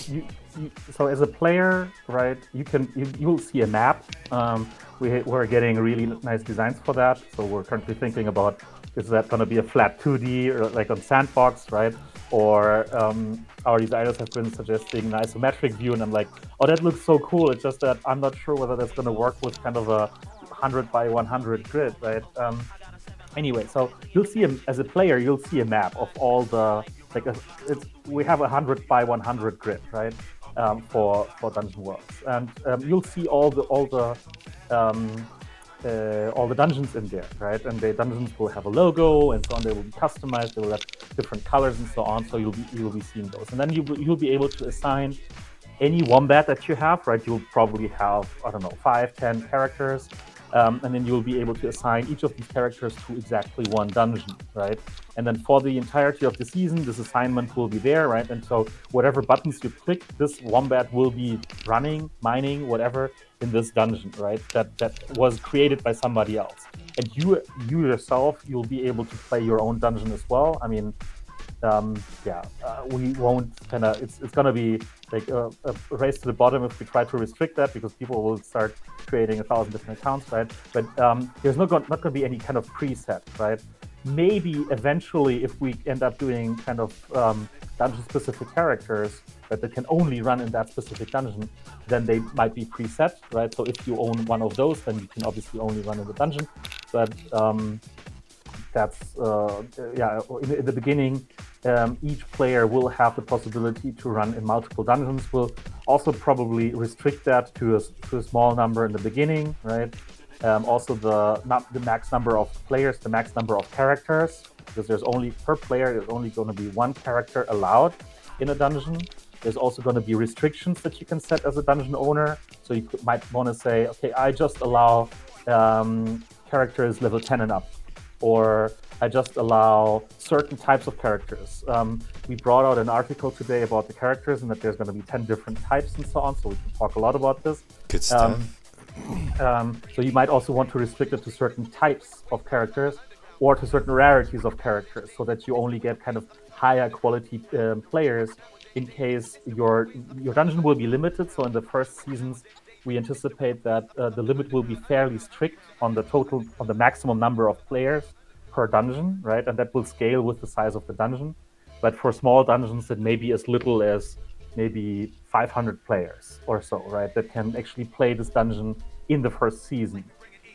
you can, you, so as a player, right, you can you, you will see a map. Um, we we're getting really nice designs for that. So we're currently thinking about is that going to be a flat 2D or like on Sandbox, right? Or um, our designers have been suggesting an isometric view, and I'm like, oh, that looks so cool. It's just that I'm not sure whether that's going to work with kind of a 100 by 100 grid, right? Um, anyway, so you'll see a, as a player, you'll see a map of all the like a, it's, we have a 100 by 100 grid, right? Um, for for Dungeon Worlds, and um, you'll see all the all the um, uh, all the dungeons in there, right? And the dungeons will have a logo and so on. They will be customized. They will have different colors and so on. So you'll be you'll be seeing those, and then you you'll be able to assign any wombat that you have, right? You'll probably have I don't know five, ten characters, um, and then you'll be able to assign each of these characters to exactly one dungeon, right? And then for the entirety of the season, this assignment will be there, right? And so whatever buttons you click, this wombat will be running, mining, whatever in this dungeon, right? That that was created by somebody else. And you you yourself, you'll be able to play your own dungeon as well. I mean, um, yeah, uh, we won't kind of. It's it's gonna be like a, a, race to the bottom if we try to restrict that because people will start creating a thousand different accounts, right? But um, there's not going not going to be any kind of preset, right? Maybe eventually, if we end up doing kind of um, dungeon-specific characters that can only run in that specific dungeon, then they might be preset, right? So if you own one of those, then you can obviously only run in the dungeon. But um, that's uh, yeah. In, the beginning, um, each player will have the possibility to run in multiple dungeons. We'll also probably restrict that to a, to a small number in the beginning, right? Um, also, the not the max number of players, the max number of characters, because there's only per player. There's only going to be one character allowed in a dungeon. There's also going to be restrictions that you can set as a dungeon owner. So you could, might want to say, okay, I just allow um, characters level 10 and up or I just allow certain types of characters. Um, we brought out an article today about the characters and that there's going to be 10 different types and so on, so we can talk a lot about this. Good stuff. Um, um, so you might also want to restrict it to certain types of characters or to certain rarities of characters so that you only get kind of higher quality um, players in case your your dungeon will be limited. So in the first seasons, we anticipate that uh, the limit will be fairly strict on the total, on the maximum number of players per dungeon, right? And that will scale with the size of the dungeon. But for small dungeons, it may be as little as maybe 500 players or so, right? That can actually play this dungeon in the first season.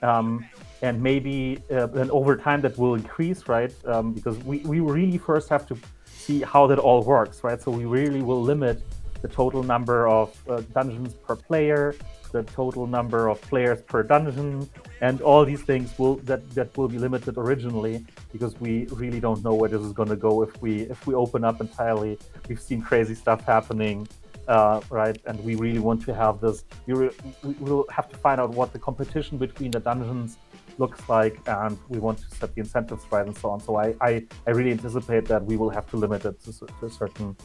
Um, and maybe uh, then over time that will increase, right? Um, because we, we really first have to see how that all works, right? So we really will limit the total number of uh, dungeons per player, the total number of players per dungeon, and all these things will that that will be limited originally because we really don't know where this is going to go if we if we open up entirely. We've seen crazy stuff happening, uh, right? And we really want to have this. We, re, we will have to find out what the competition between the dungeons looks like, and we want to set the incentives right and so on. So I I, I really anticipate that we will have to limit it to, to a certain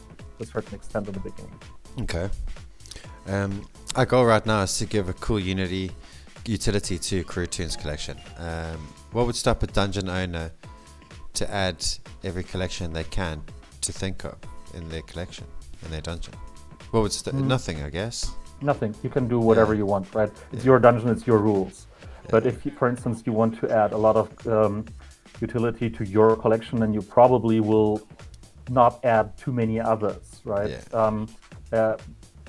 to a certain extent in the beginning. Okay. Um, our goal right now is to give a cool Unity utility to CrewToons collection. Um, what would stop a dungeon owner to add every collection they can to think of in their collection, in their dungeon? What would st- mm. nothing, I guess. Nothing. You can do whatever yeah. you want, right? It's yeah. your dungeon, it's your rules. Yeah. But if, you, for instance, you want to add a lot of um, utility to your collection, then you probably will not add too many others, right? Um, uh,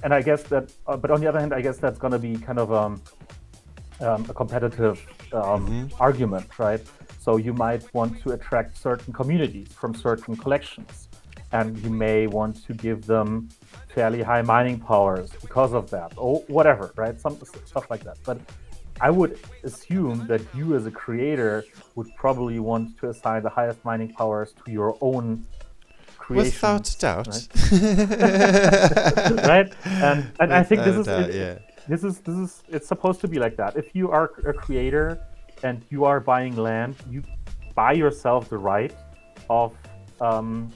and I guess that, uh, but on the other hand, I guess that's going to be kind of um, um, a competitive um, mm-hmm. argument, right? So you might want to attract certain communities from certain collections, and you may want to give them fairly high mining powers because of that, or whatever, right? Some stuff like that. But I would assume that you, as a creator, would probably want to assign the highest mining powers to your own creation. Without doubt. Right? right? And and I think this is doubt, it, yeah this is this is it's supposed to be like that. If you are a creator and you are buying land, you buy yourself the right of um,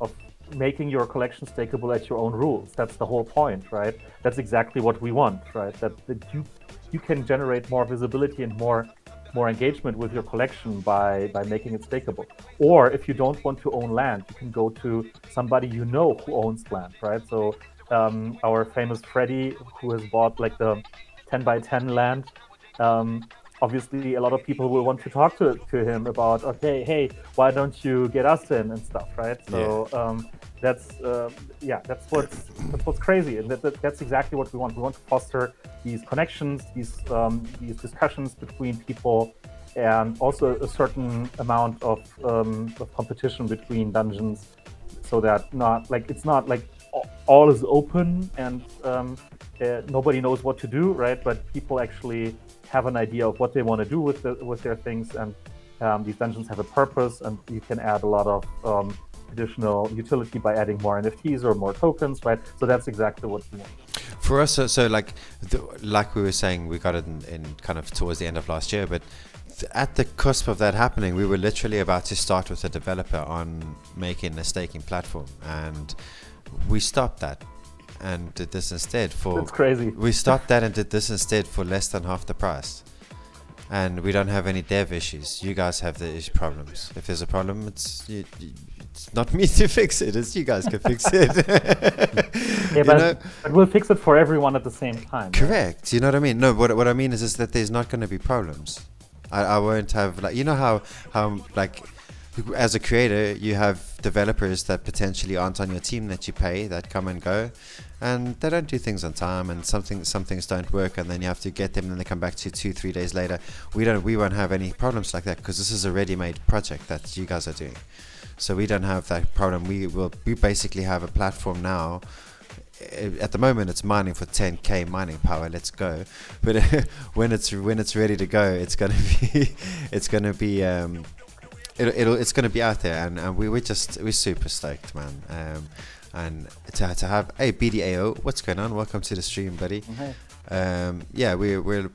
of making your collection stakeable at your own rules. That's the whole point, right? That's exactly what we want, right? That, that you you can generate more visibility and more more engagement with your collection by by making it stakeable. Or if you don't want to own land, you can go to somebody you know who owns land, right? So um, our famous Freddy, who has bought like the 10 by 10 land. Um, obviously, a lot of people will want to talk to, to him about, okay, hey, why don't you get us in and stuff, right? So yeah. um, that's uh, yeah, that's what's that's what's crazy, and that, that, that's exactly what we want. We want to foster these connections, these um, these discussions between people, and also a certain amount of, um, of competition between dungeons, so that not like it's not like all is open and um, uh, nobody knows what to do, right? But people actually have an idea of what they want to do with the, with their things, and um, these dungeons have a purpose, and you can add a lot of um, additional utility by adding more NFTs or more tokens, right? So that's exactly what we want. For us, so, so like the, like we were saying, we got it in, in kind of towards the end of last year, but at the cusp of that happening, we were literally about to start with a developer on making a staking platform, and we stopped that and did this instead for. It's crazy. We stopped that and did this instead for less than half the price. And we don't have any dev issues. You guys have the problems. If there's a problem, it's you, it's not me to fix it. It's you guys can fix it. yeah, but, but, we'll fix it for everyone at the same time. Correct. Right? You know what I mean? No, what what I mean is is that there's not going to be problems. I, I won't have like you know how how like as a creator, you have developers that potentially aren't on your team that you pay that come and go, and they don't do things on time, and something some things don't work, and then you have to get them, and then they come back to you two three days later. We don't we won't have any problems like that because this is a ready-made project that you guys are doing, so we don't have that problem. We will we basically have a platform now at the moment it's mining for 10k mining power let's go but when it's when it's ready to go it's going to be it's to be um, it'll, it'll it's going to be out there, and, and we we're just we're super stoked, man. Um, and to, to have hey BDAO, what's going on? Welcome to the stream, buddy. Um, yeah, we're we're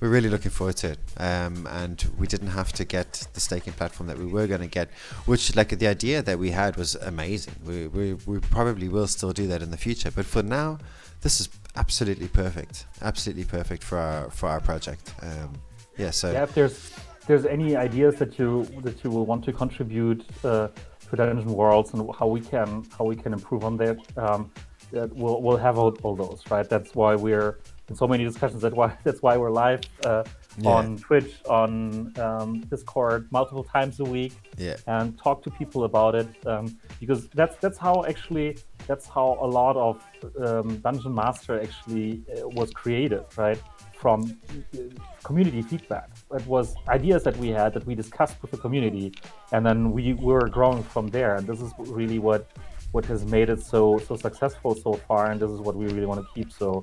we're really looking forward to it. Um, and we didn't have to get the staking platform that we were going to get, which like the idea that we had was amazing. We, we we probably will still do that in the future, but for now, this is absolutely perfect. Absolutely perfect for our for our project. Um, yeah. So yeah, if there's there's any ideas that you that you will want to contribute uh, to Dungeon Worlds and how we can how we can improve on that, um, that we'll we'll have all, all, those right. That's why we're in so many discussions. That why that's why we're live uh, yeah. on Twitch, on um, Discord, multiple times a week, yeah. and talk to people about it um, because that's that's how actually that's how a lot of um, Dungeon Master actually uh, was created, right? From uh, community feedback. It was ideas that we had that we discussed with the community, and then we were growing from there. And this is really what what has made it so so successful so far, and this is what we really want to keep. So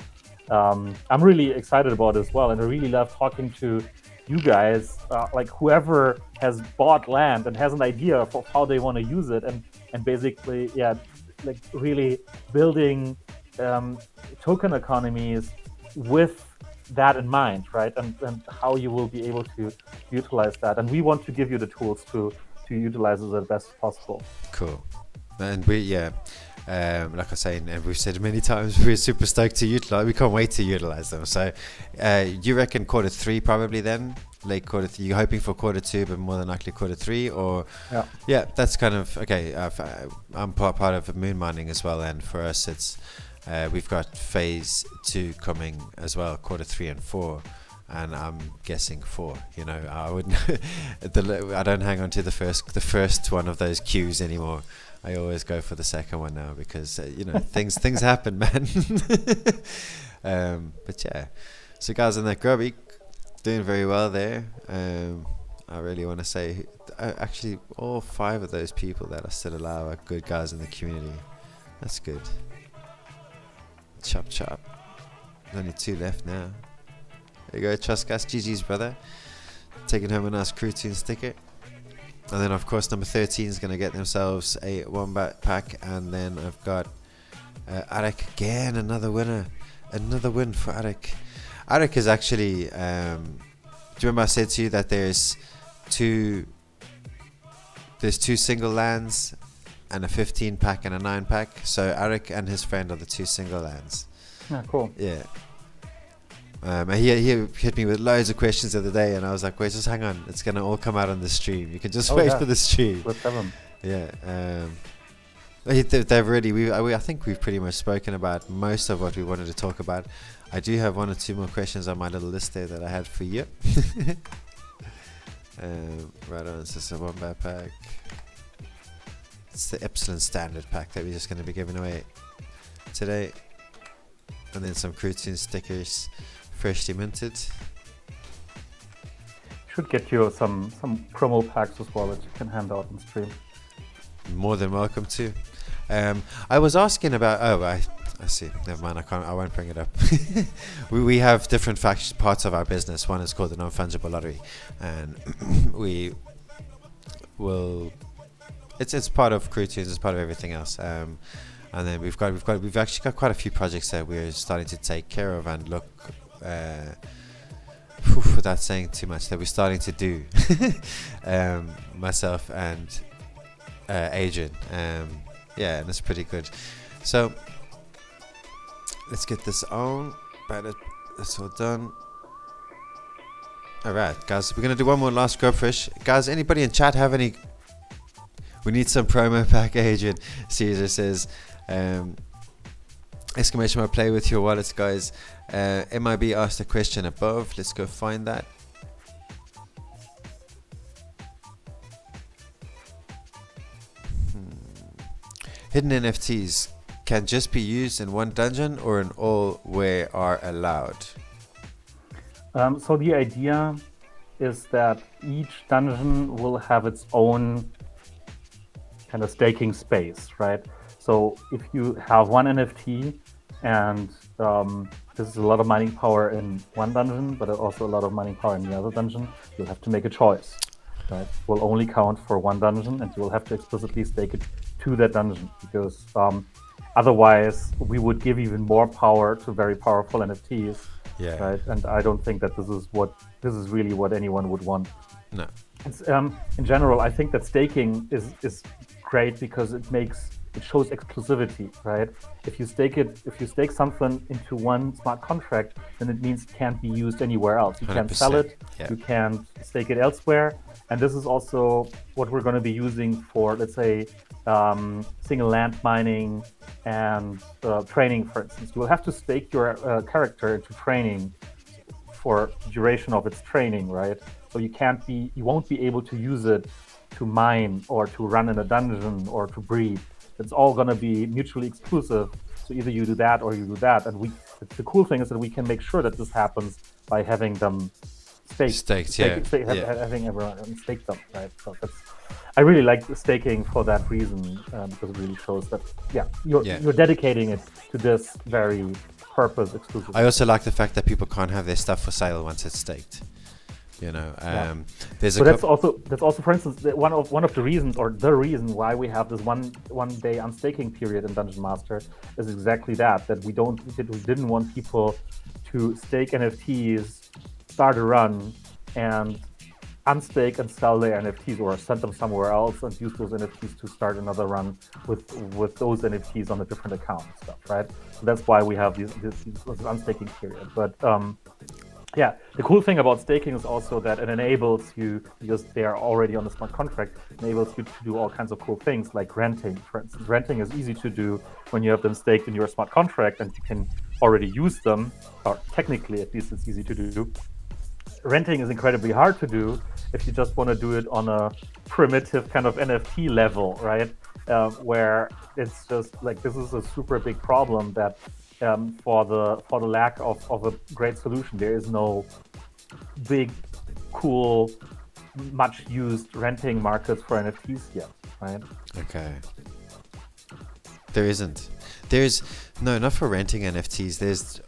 um, I'm really excited about it as well, and I really love talking to you guys, uh, like whoever has bought land and has an idea of how they want to use it, and and basically, yeah, like really building um, token economies with that in mind, right? And, and how you will be able to utilize that. And we want to give you the tools to to utilize it as best possible. Cool. And we yeah. Um, like I say, and we've said many times, we're super stoked to utilize. We can't wait to utilize them. So, uh, you reckon quarter three probably then, late quarter three? You're hoping for quarter two, but more than likely quarter three, or yeah, yeah, that's kind of okay. Uh, I'm part part of moon mining as well, and for us, it's uh, we've got phase two coming as well, quarter three and four, and I'm guessing four. You know, I wouldn't. I don't hang on to the first the first one of those queues anymore. I always go for the second one now because uh, you know things things happen, man. um, but yeah, so guys in that grubby doing very well there. Um, I really want to say, uh, actually, all five of those people that are still alive are good guys in the community. That's good. Chop chop. There's only two left now. There you go, Trust Gas, GG's brother. Taking home a nice CrewToon sticker. And then, of course, number 13 is going to get themselves a wombat pack. And then I've got uh, Arik again, another winner. Another win for Arik. Arik is actually. Um, do you remember I said to you that there's two. There's two single lands and a 15 pack and a 9 pack. So Eric and his friend are the two single lands. Yeah, cool. Yeah. Um, he, he hit me with loads of questions the other day, and I was like, wait, just hang on. It's going to all come out on the stream. You can just oh, wait yeah. for the stream. Let's have them. Yeah. Um, they've really, we, I think we've pretty much spoken about most of what we wanted to talk about. I do have one or two more questions on my little list there that I had for you. um, right on, a one backpack. It's the Epsilon standard pack that we're just going to be giving away today. And then some Tune stickers, freshly minted. Should get you some, some promo packs as well that you can hand out on stream. More than welcome to. Um, I was asking about. Oh, I, I see. Never mind. I can't. I won't bring it up. we, we have different factions, parts of our business. One is called the non-fungible lottery, and we will it's it's part of CrewToons. It's part of everything else. Um, and then we've got we've got we've actually got quite a few projects that we're starting to take care of and look. Uh, without saying too much, that we're starting to do. um, myself and uh, Adrian. Um, yeah, and it's pretty good. So let's get this on. But it's all done. All right, guys, we're gonna do one more last fish. Guys, anybody in chat have any we need some promo pack agent. Caesar says, um, exclamation mark play with your wallets, guys. Uh, MIB asked a question above. Let's go find that. Hmm. Hidden NFTs can just be used in one dungeon or in all where are allowed. Um, so the idea is that each dungeon will have its own kind of staking space, right? So if you have one NFT and um, this is a lot of mining power in one dungeon, but also a lot of mining power in the other dungeon, you'll have to make a choice. Right? Will only count for one dungeon, and you will have to explicitly stake it to that dungeon because um, otherwise we would give even more power to very powerful NFTs. Yeah. Right. And I don't think that this is what this is really what anyone would want. No. It's, um, in general, I think that staking is is great because it makes it shows exclusivity, right? If you stake it, if you stake something into one smart contract, then it means it can't be used anywhere else. You can't sell it, yeah. you can't stake it elsewhere, and this is also what we're going to be using for, let's say, um, single land mining and uh, training, for instance. You will have to stake your uh, character into training for duration of its training, right? So you can't be, you won't be able to use it to mine or to run in a dungeon or to breed. It's all going to be mutually exclusive. So either you do that or you do that. And we, the cool thing is that we can make sure that this happens by having them staked. Staked, stake, yeah. yeah. Having everyone stake them, right? So that's, I really like staking for that reason um, because it really shows that, yeah, you're, yeah. you're dedicating it to this very purpose exclusively. I also like the fact that people can't have their stuff for sale once it's staked You know, um, there's So a that's also that's also, for instance, one of one of the reasons or the reason why we have this one one day unstaking period in Dungeon Master is exactly that that we don't that we didn't want people to stake NFTs, start a run, and unstake and sell their NFTs or send them somewhere else and use those NFTs to start another run with with those NFTs on a different account and stuff, right? So that's why we have this, this, this unstaking period. But um, yeah, the cool thing about staking is also that it enables you, because they are already on the smart contract, enables you to do all kinds of cool things like renting. For instance, renting is easy to do when you have them staked in your smart contract and you can already use them, or technically at least it's easy to do. Renting is incredibly hard to do if you just want to do it on a primitive kind of NFT level, right? Um, where it's just like this is a super big problem that um, for the for the lack of, of a great solution, there is no big, cool, much used renting markets for NFTs yet, right? Okay. There isn't. There's no not for renting NFTs. There's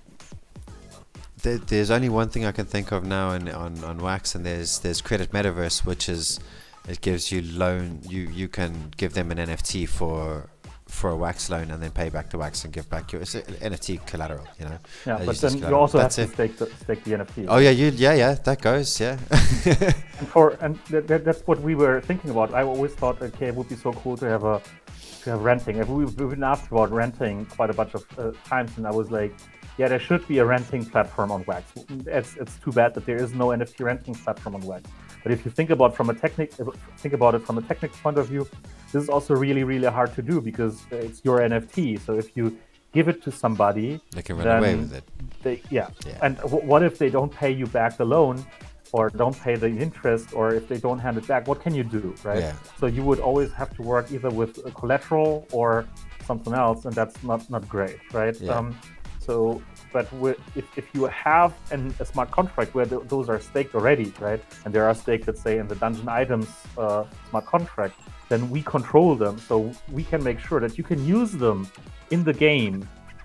there, there's only one thing I can think of now in, on on Wax, and there's there's Credit Metaverse, which is it gives you loan. You you can give them an NFT for for a Wax loan, and then pay back the Wax and give back your it's a NFT collateral. You know. Yeah, but then as you collateral. also have That's to it. stake the, stake the NFT. Oh yeah, you yeah yeah that goes yeah. And for and that, that, that's what we were thinking about. I always thought, okay, it would be so cool to have a to have renting. And we've, we've been asked about renting quite a bunch of uh, times, and I was like, yeah, there should be a renting platform on Wax. It's it's too bad that there is no NFT renting platform on Wax. But if you think about from a technic, think about it from a technical point of view, this is also really really hard to do because it's your NFT. So if you give it to somebody, they can run away with it. they yeah. Yeah. And what if they don't pay you back the loan, or don't pay the interest, or if they don't hand it back? What can you do, right? Yeah. So you would always have to work either with a collateral or something else, and that's not not great, right? Yeah. Um, so, but if, if you have an, a smart contract where th- those are staked already, right, and there are staked, let's say, in the dungeon items uh, smart contract, then we control them, so we can make sure that you can use them in the game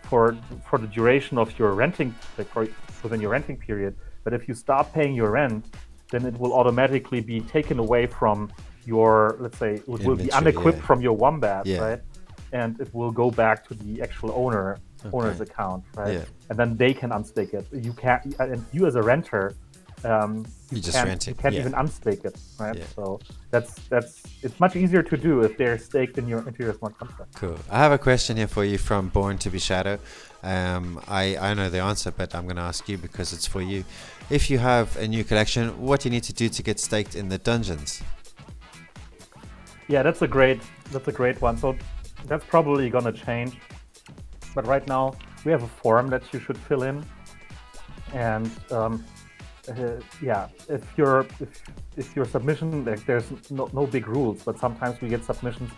for for the duration of your renting, like for within your renting period. But if you stop paying your rent, then it will automatically be taken away from your, let's say, it will be unequipped yeah. from your wombat, Yeah. right? And it will go back to the actual owner owner's account, right? Yeah. And then they can unstake it. You can't, and you as a renter, um, You just can't, rent it, You can't yeah. even unstake it, right? Yeah. So that's that's it's much easier to do if they're staked in your into your smart contract. Cool. I have a question here for you from Born to Be Shadow. Um, I, I know the answer, but I'm going to ask you because it's for you. If you have a new collection, what do you need to do to get staked in the dungeons? Yeah, that's a great that's a great one. So that's probably gonna change. But right now we have a form that you should fill in, and um, uh, yeah, if your if, if your submission like there's no, no big rules, but sometimes we get submissions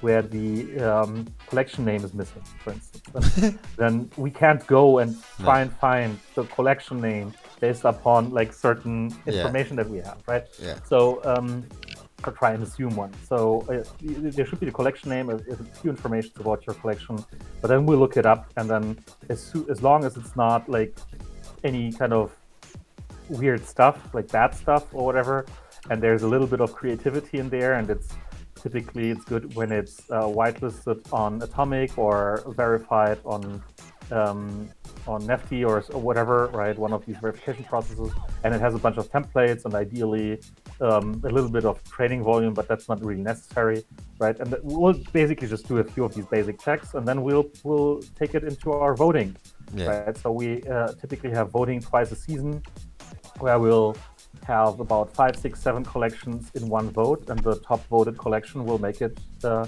where the um, collection name is missing, for instance. then we can't go and try and find the collection name based upon like certain Yeah. information that we have, right? Yeah. So um, try and assume one. So uh, there should be the collection name, a, a few information about your collection, but then we'll look it up, and then as as long as it's not like any kind of weird stuff, like bad stuff or whatever, and there's a little bit of creativity in there, and it's typically it's good when it's uh, whitelisted on Atomic or verified on um, on Nefty or, or whatever, right? One of these verification processes, and it has a bunch of templates and ideally um, a little bit of training volume, but that's not really necessary, right? And we'll basically just do a few of these basic checks, and then we'll we'll take it into our voting, Yeah. right? So we uh, typically have voting twice a season, where we'll have about five, six, seven collections in one vote, and the top voted collection will make it uh,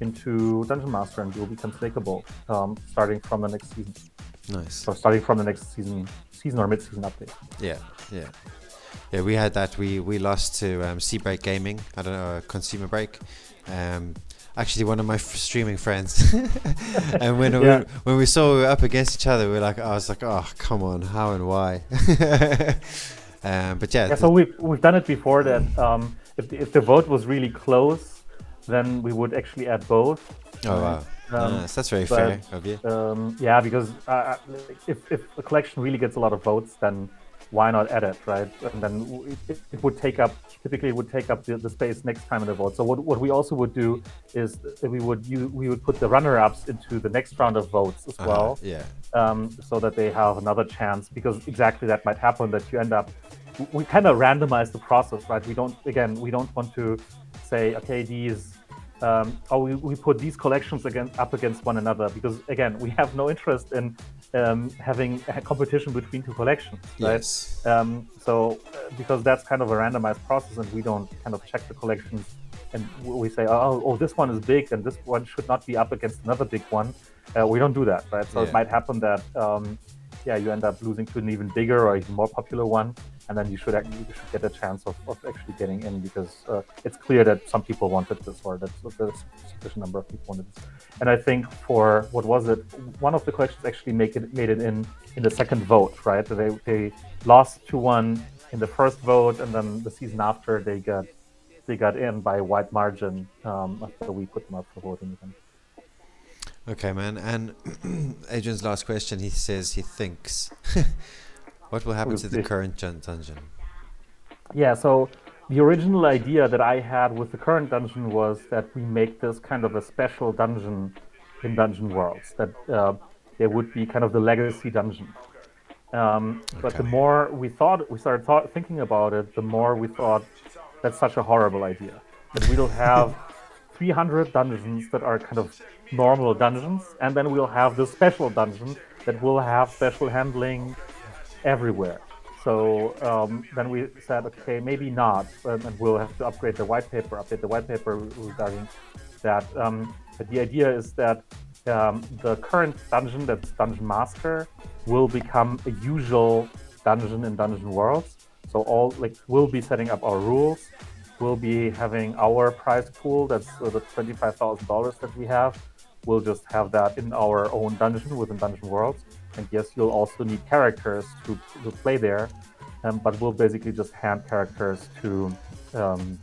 into Dungeon Master and will become stakeable um, starting from the next season. Nice. So starting from the next season, season or mid-season update. Yeah, yeah, yeah. We had that. We we lost to um, Seabreak Gaming. I don't know, Consumer Break. Um, actually, one of my f- streaming friends. and when we, when we saw we were up against each other, we were like, I was like, oh, come on, how and why? um, but yeah, Yeah, so we've we've done it before that um, if the, if the vote was really close, then we would actually add both. oh wow, Um, nice. That's very but- fair of you. Um, yeah, because uh, if if a collection really gets a lot of votes, then why not add it, right? And then it, it would take up typically it would take up the, the, space next time in the vote. So what, what we also would do is we would you, we would put the runner-ups into the next round of votes as uh-huh, well. Yeah. Um, so that they have another chance because exactly that might happen that you end up we kind of randomize the process, right? We don't again we don't want to say okay these um, or we, we put these collections up against one another because again we have no interest in um, having a competition between two collections right yes. um, so uh, because that's kind of a randomized process and we don't kind of check the collections and we say oh, oh this one is big and this one should not be up against another big one uh, we don't do that right so yeah. it might happen that um, yeah you end up losing to an even bigger or even more popular one and then you should you should get a chance of, of actually getting in because uh, it's clear that some people wanted this or that there's sufficient number of people wanted this. And I think for what was it, one of the collections actually make it made it in in the second vote, right? They they lost to one in the first vote, and then the season after they got they got in by a wide margin um, after we put them up for voting again. Okay, man. And Adrian's last question, he says he thinks What will happen to the current dungeon? Yeah, so the original idea that I had with the current dungeon was that we make this kind of a special dungeon in Dungeon Worlds, that uh, there would be kind of the legacy dungeon. Um, okay. But the more we thought, we started thought, thinking about it, the more we thought that's such a horrible idea. That we'll have 300 dungeons that are kind of normal dungeons, and then we'll have this special dungeon that will have special handling, everywhere. So um, then we said, okay, maybe not, um, and we'll have to upgrade the white paper, update the white paper regarding that. Um, but the idea is that um, the current dungeon, that's Dungeon Master, will become a usual dungeon in Dungeon Worlds. So all like we'll be setting up our rules. We'll be having our prize pool. That's uh, the twenty-five thousand dollars that we have. We'll just have that in our own dungeon within Dungeon Worlds and yes, you'll also need characters to, to play there, um, but we'll basically just hand characters to um,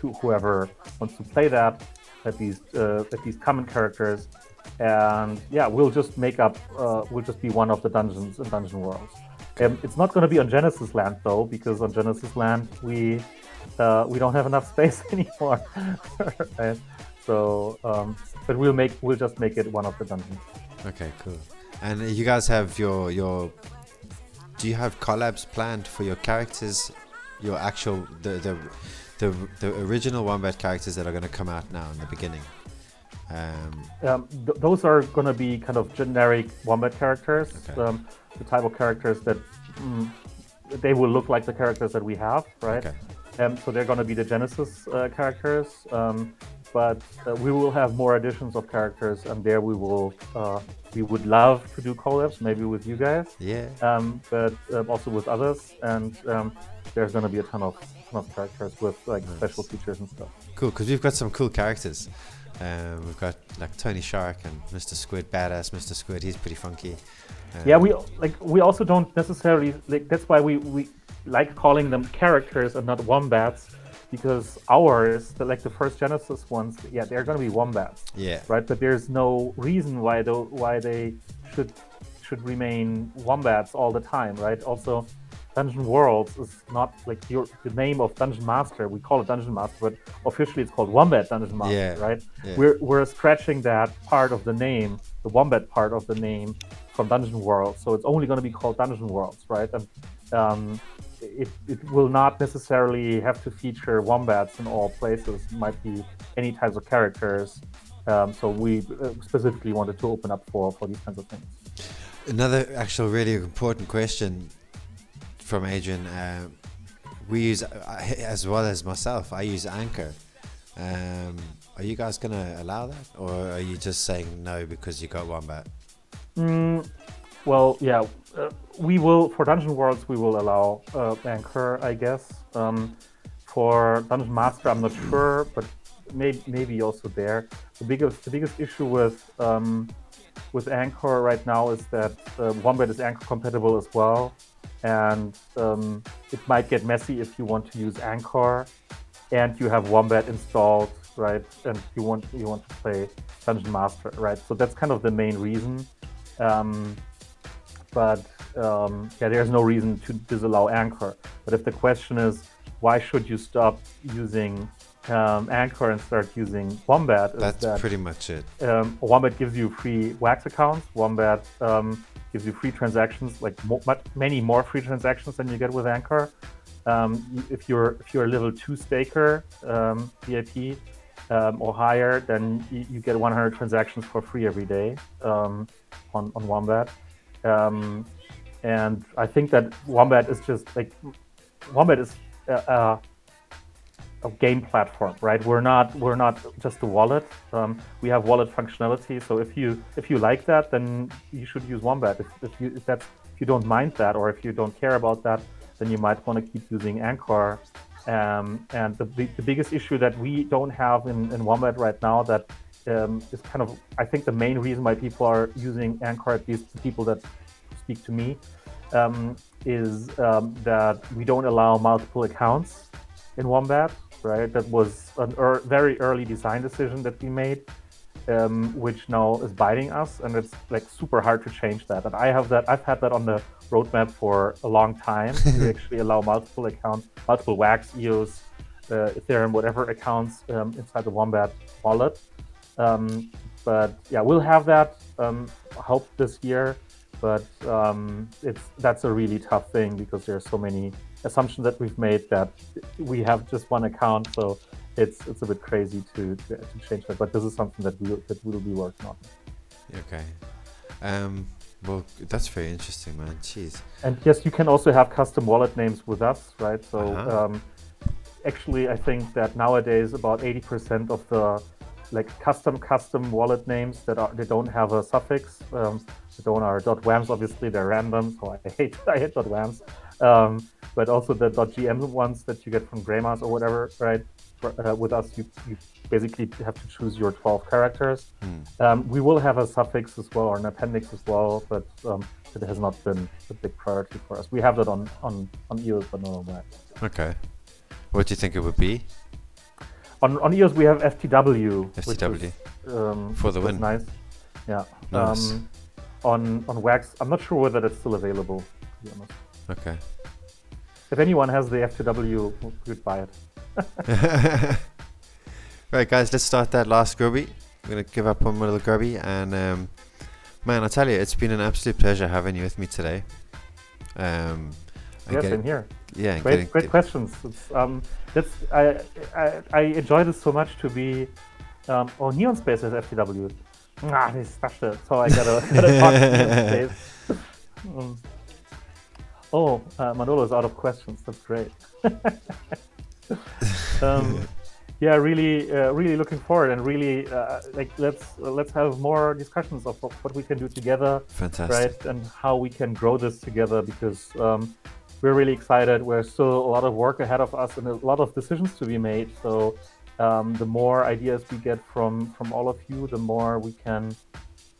to whoever wants to play that at these uh, at these common characters, and yeah, we'll just make up. Uh, we'll just be one of the dungeons in Dungeon Worlds. Um, it's not going to be on Genesis Land though, because on Genesis Land we uh, we don't have enough space anymore. right? So, um, but we'll make we'll just make it one of the dungeons. Okay, cool. And you guys have your your. Do you have collabs planned for your characters, your actual the the the, the original Wombat characters that are going to come out now in the beginning? Um, um, th- those are going to be kind of generic Wombat characters, okay. um, the type of characters that mm, they will look like the characters that we have, right? Okay. Um, so they're going to be the Genesis uh, characters. Um, but uh, we will have more additions of characters, and there we will uh, we would love to do collabs, maybe with you guys, yeah, um, but uh, also with others, and um, there's going to be a ton of ton of characters with like nice. special features and stuff. Cool, because we've got some cool characters. Um, we've got like Tony Shark and Mr. Squid, badass Mr. Squid. He's pretty funky. yeah, we like we also don't necessarily like. That's why we we like calling them characters and not wombats because ours, the, like the first Genesis ones, yeah, they're going to be wombats. Yeah. Right, but there's no reason why they why they should should remain wombats all the time, right? Also, Dungeon Worlds is not like your the name of Dungeon Master. We call it Dungeon Master, but officially it's called Wombat Dungeon Master, yeah. right? Yeah. We're we're scratching that part of the name, the Wombat part of the name from Dungeon World, so it's only going to be called Dungeon Worlds, right? And um, it, it will not necessarily have to feature wombats in all places. It might be any types of characters. Um, so we uh, specifically wanted to open up for, for these kinds of things. Another actual really important question from Adrian. Uh, we use, uh, as well as myself, I use Anchor. Um, are you guys going to allow that? Or are you just saying no because you got Wombat? Mm, well, yeah, uh, we will for Dungeon Worlds we will allow uh, Anchor, I guess. Um, for Dungeon Master, I'm not sure, but maybe maybe also there. The biggest the biggest issue with um, with Anchor right now is that uh, Wombat is Anchor compatible as well, and um, it might get messy if you want to use Anchor and you have Wombat installed, right? And you want you want to play Dungeon Master, right? So that's kind of the main reason. Um, but um, yeah, there's no reason to disallow Anchor. But if the question is, why should you stop using um, Anchor and start using Wombat? That's that, pretty much it. Um, Wombat gives you free Wax accounts. Wombat um, gives you free transactions, like mo- many more free transactions than you get with Anchor. Um, if you're if you're a level two staker um, VIP um, or higher, then you, you, get 100 transactions for free every day um, on on Wombat. Um, and I think that Wombat is just like Wombat is a, a, a game platform, right? We're not we're not just a wallet. Um, we have wallet functionality. So if you if you like that, then you should use Wombat. If, if you if that's if you don't mind that, or if you don't care about that, then you might want to keep using Anchor. Um, and the, the, the, biggest issue that we don't have in, in Wombat right now that um, is kind of, I think, the main reason why people are using Anchor, at least the people that speak to me, um, is um, that we don't allow multiple accounts in Wombat, right? That was a er very early design decision that we made um, which now is biting us, and it's like super hard to change that. And I have that. I've had that on the roadmap for a long time to actually allow multiple accounts, multiple Wax, EOS, uh, Ethereum, whatever accounts um, inside the Wombat wallet. Um, but yeah, we'll have that. Um, hope this year, but um, it's that's a really tough thing because there are so many assumptions that we've made that we have just one account. So it's it's a bit crazy to, to, to change that, but this is something that we that we'll be working on. Okay. Um, well, that's very interesting, man. Jeez. And yes, you can also have custom wallet names with us, right? So uh-huh. um, actually, I think that nowadays about 80% of the like custom custom wallet names that are they don't have a suffix. Um, they don't are .wams. Obviously, they're random, so I hate I hate .wams. Um, but also the .gm ones that you get from Greymass or whatever, right? uh, with us, you, you basically have to choose your 12 characters. Mm. Um, we will have a suffix as well or an appendix as well, but um, it has not been a big priority for us. We have that on on on EOS, but not on Wax. Okay. What do you think it would be? On on EOS, we have FTW. FTW is, um, for the win. Nice. Yeah. Nice. Um, on on Wax, I'm not sure whether it's still available. To be honest. Okay. If anyone has the FTW, could buy it. right, guys, let's start that last grubby. I'm gonna give up one little grubby, and um, man, I tell you, it's been an absolute pleasure having you with me today. Um, yes, in here. Yeah, great, getting, great questions. It's, um, that's I, I, I enjoy this so much to be. Um, oh, Neon Space is FTW. Ah, this it. So I gotta, gotta talk to Neon Space. Um, oh, uh, Manolo is out of questions. That's great. um, yeah, really, uh, really looking forward, and really, uh, like let's uh, let's have more discussions of what we can do together, Fantastic. right, and how we can grow this together because um, we're really excited. We're still a lot of work ahead of us and a lot of decisions to be made. So um, the more ideas we get from from all of you, the more we can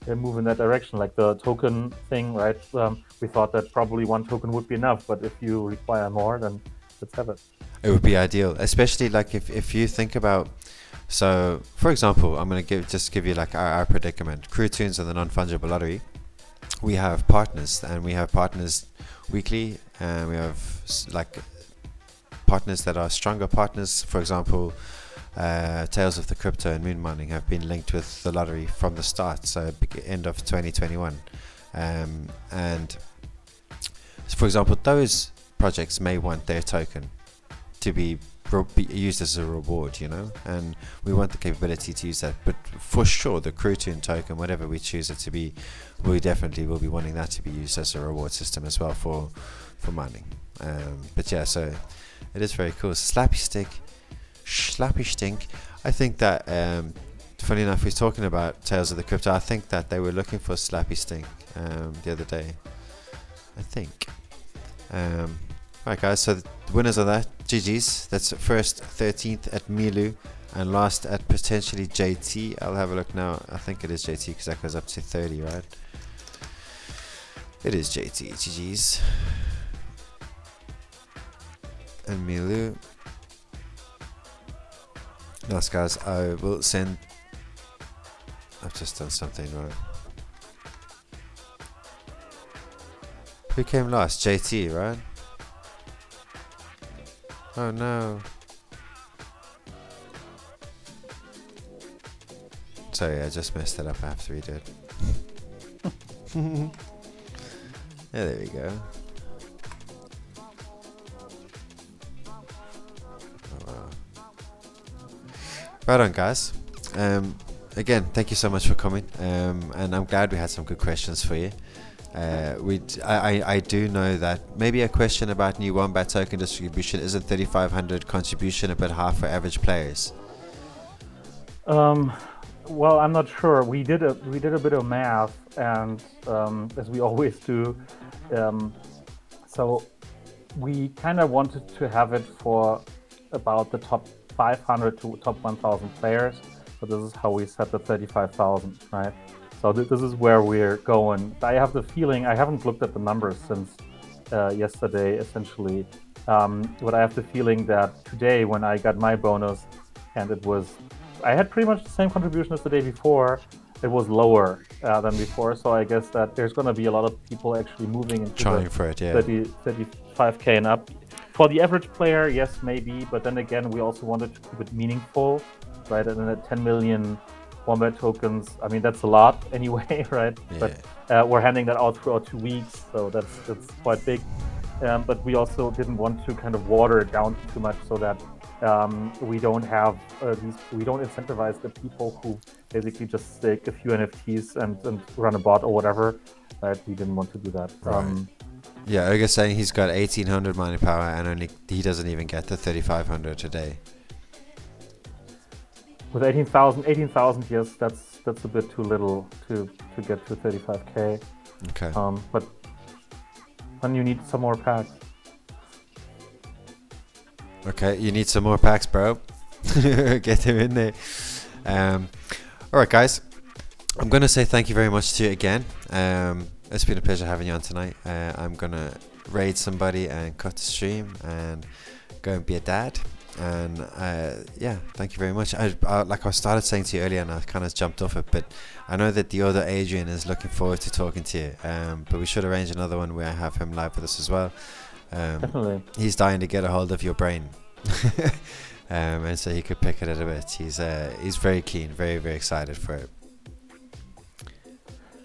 uh, move in that direction. Like the token thing, right? Um, we thought that probably one token would be enough, but if you require more, then let's have it. It would be ideal, especially like if, if you think about. So, for example, I'm going to give just give you like our, our predicament. CrewToons and the non fungible lottery. We have partners, and we have partners weekly, and we have like partners that are stronger partners. For example, uh, Tales of the Crypto and Moon Mining have been linked with the lottery from the start, so end of 2021. Um, and for example, those projects may want their token to be, be used as a reward, you know, and we want the capability to use that. But for sure, the CrewToon token, whatever we choose it to be, we definitely will be wanting that to be used as a reward system as well for for mining. Um, but yeah, so it is very cool. Slappy stick, slappy stink. I think that. Um, funny enough, we're talking about Tales of the Crypto. I think that they were looking for Slappy Stink um, the other day. I think. Um, Alright guys, so the winners of that, GG's. That's first 13th at Milu and last at potentially JT. I'll have a look now. I think it is JT because that goes up to 30, right? It is JT. GG's. And Milu. Nice guys, I will send... I've just done something wrong. Who came last? JT, right? Oh no. Sorry, I just messed it up after we did. yeah, there we go. Right on, guys. Um, again, thank you so much for coming. Um, and I'm glad we had some good questions for you. Uh, we I, I do know that maybe a question about new wombat token distribution isn't 3500 contribution a bit high for average players um, well i'm not sure we did a we did a bit of math and um, as we always do um, so we kind of wanted to have it for about the top 500 to top 1000 players so this is how we set the 35000 right so th this is where we're going. I have the feeling I haven't looked at the numbers since uh, yesterday, essentially, um, but I have the feeling that today, when I got my bonus, and it was, I had pretty much the same contribution as the day before. It was lower uh, than before, so I guess that there's going to be a lot of people actually moving into trying for it, yeah, 30, 35k and up. For the average player, yes, maybe, but then again, we also wanted to keep it meaningful, right? And then at 10 million wombat tokens. I mean, that's a lot anyway, right? Yeah. But uh, we're handing that out throughout two weeks, so that's that's quite big. Um, but we also didn't want to kind of water it down too much so that um, we don't have uh, these, we don't incentivize the people who basically just stake a few NFTs and, and run a bot or whatever. Right? We didn't want to do that. Right. Um, yeah, Oga's saying he's got 1800 mining power and only he doesn't even get the 3500 today with 18,000, 18,000, yes, that's that's a bit too little to to get to 35k. Okay. Um, but then you need some more packs. Okay, you need some more packs, bro. get them in there. Um, all right, guys. I'm gonna say thank you very much to you again. Um, it's been a pleasure having you on tonight. Uh, I'm gonna raid somebody and cut the stream and go and be a dad and uh, yeah, thank you very much. I, I, like I started saying to you earlier, and I kind of jumped off it, but I know that the other Adrian is looking forward to talking to you. Um, but we should arrange another one where I have him live with us as well. Um, Definitely. He's dying to get a hold of your brain, um, and so he could pick it at a bit. He's uh, he's very keen, very very excited for it.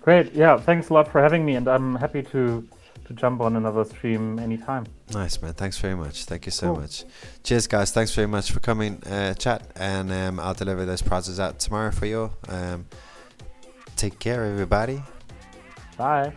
Great, yeah. Thanks a lot for having me, and I'm happy to to jump on another stream anytime. Nice, man. Thanks very much. Thank you so cool. much. Cheers, guys. Thanks very much for coming, uh, chat. And um, I'll deliver those prizes out tomorrow for you. Um, take care, everybody. Bye.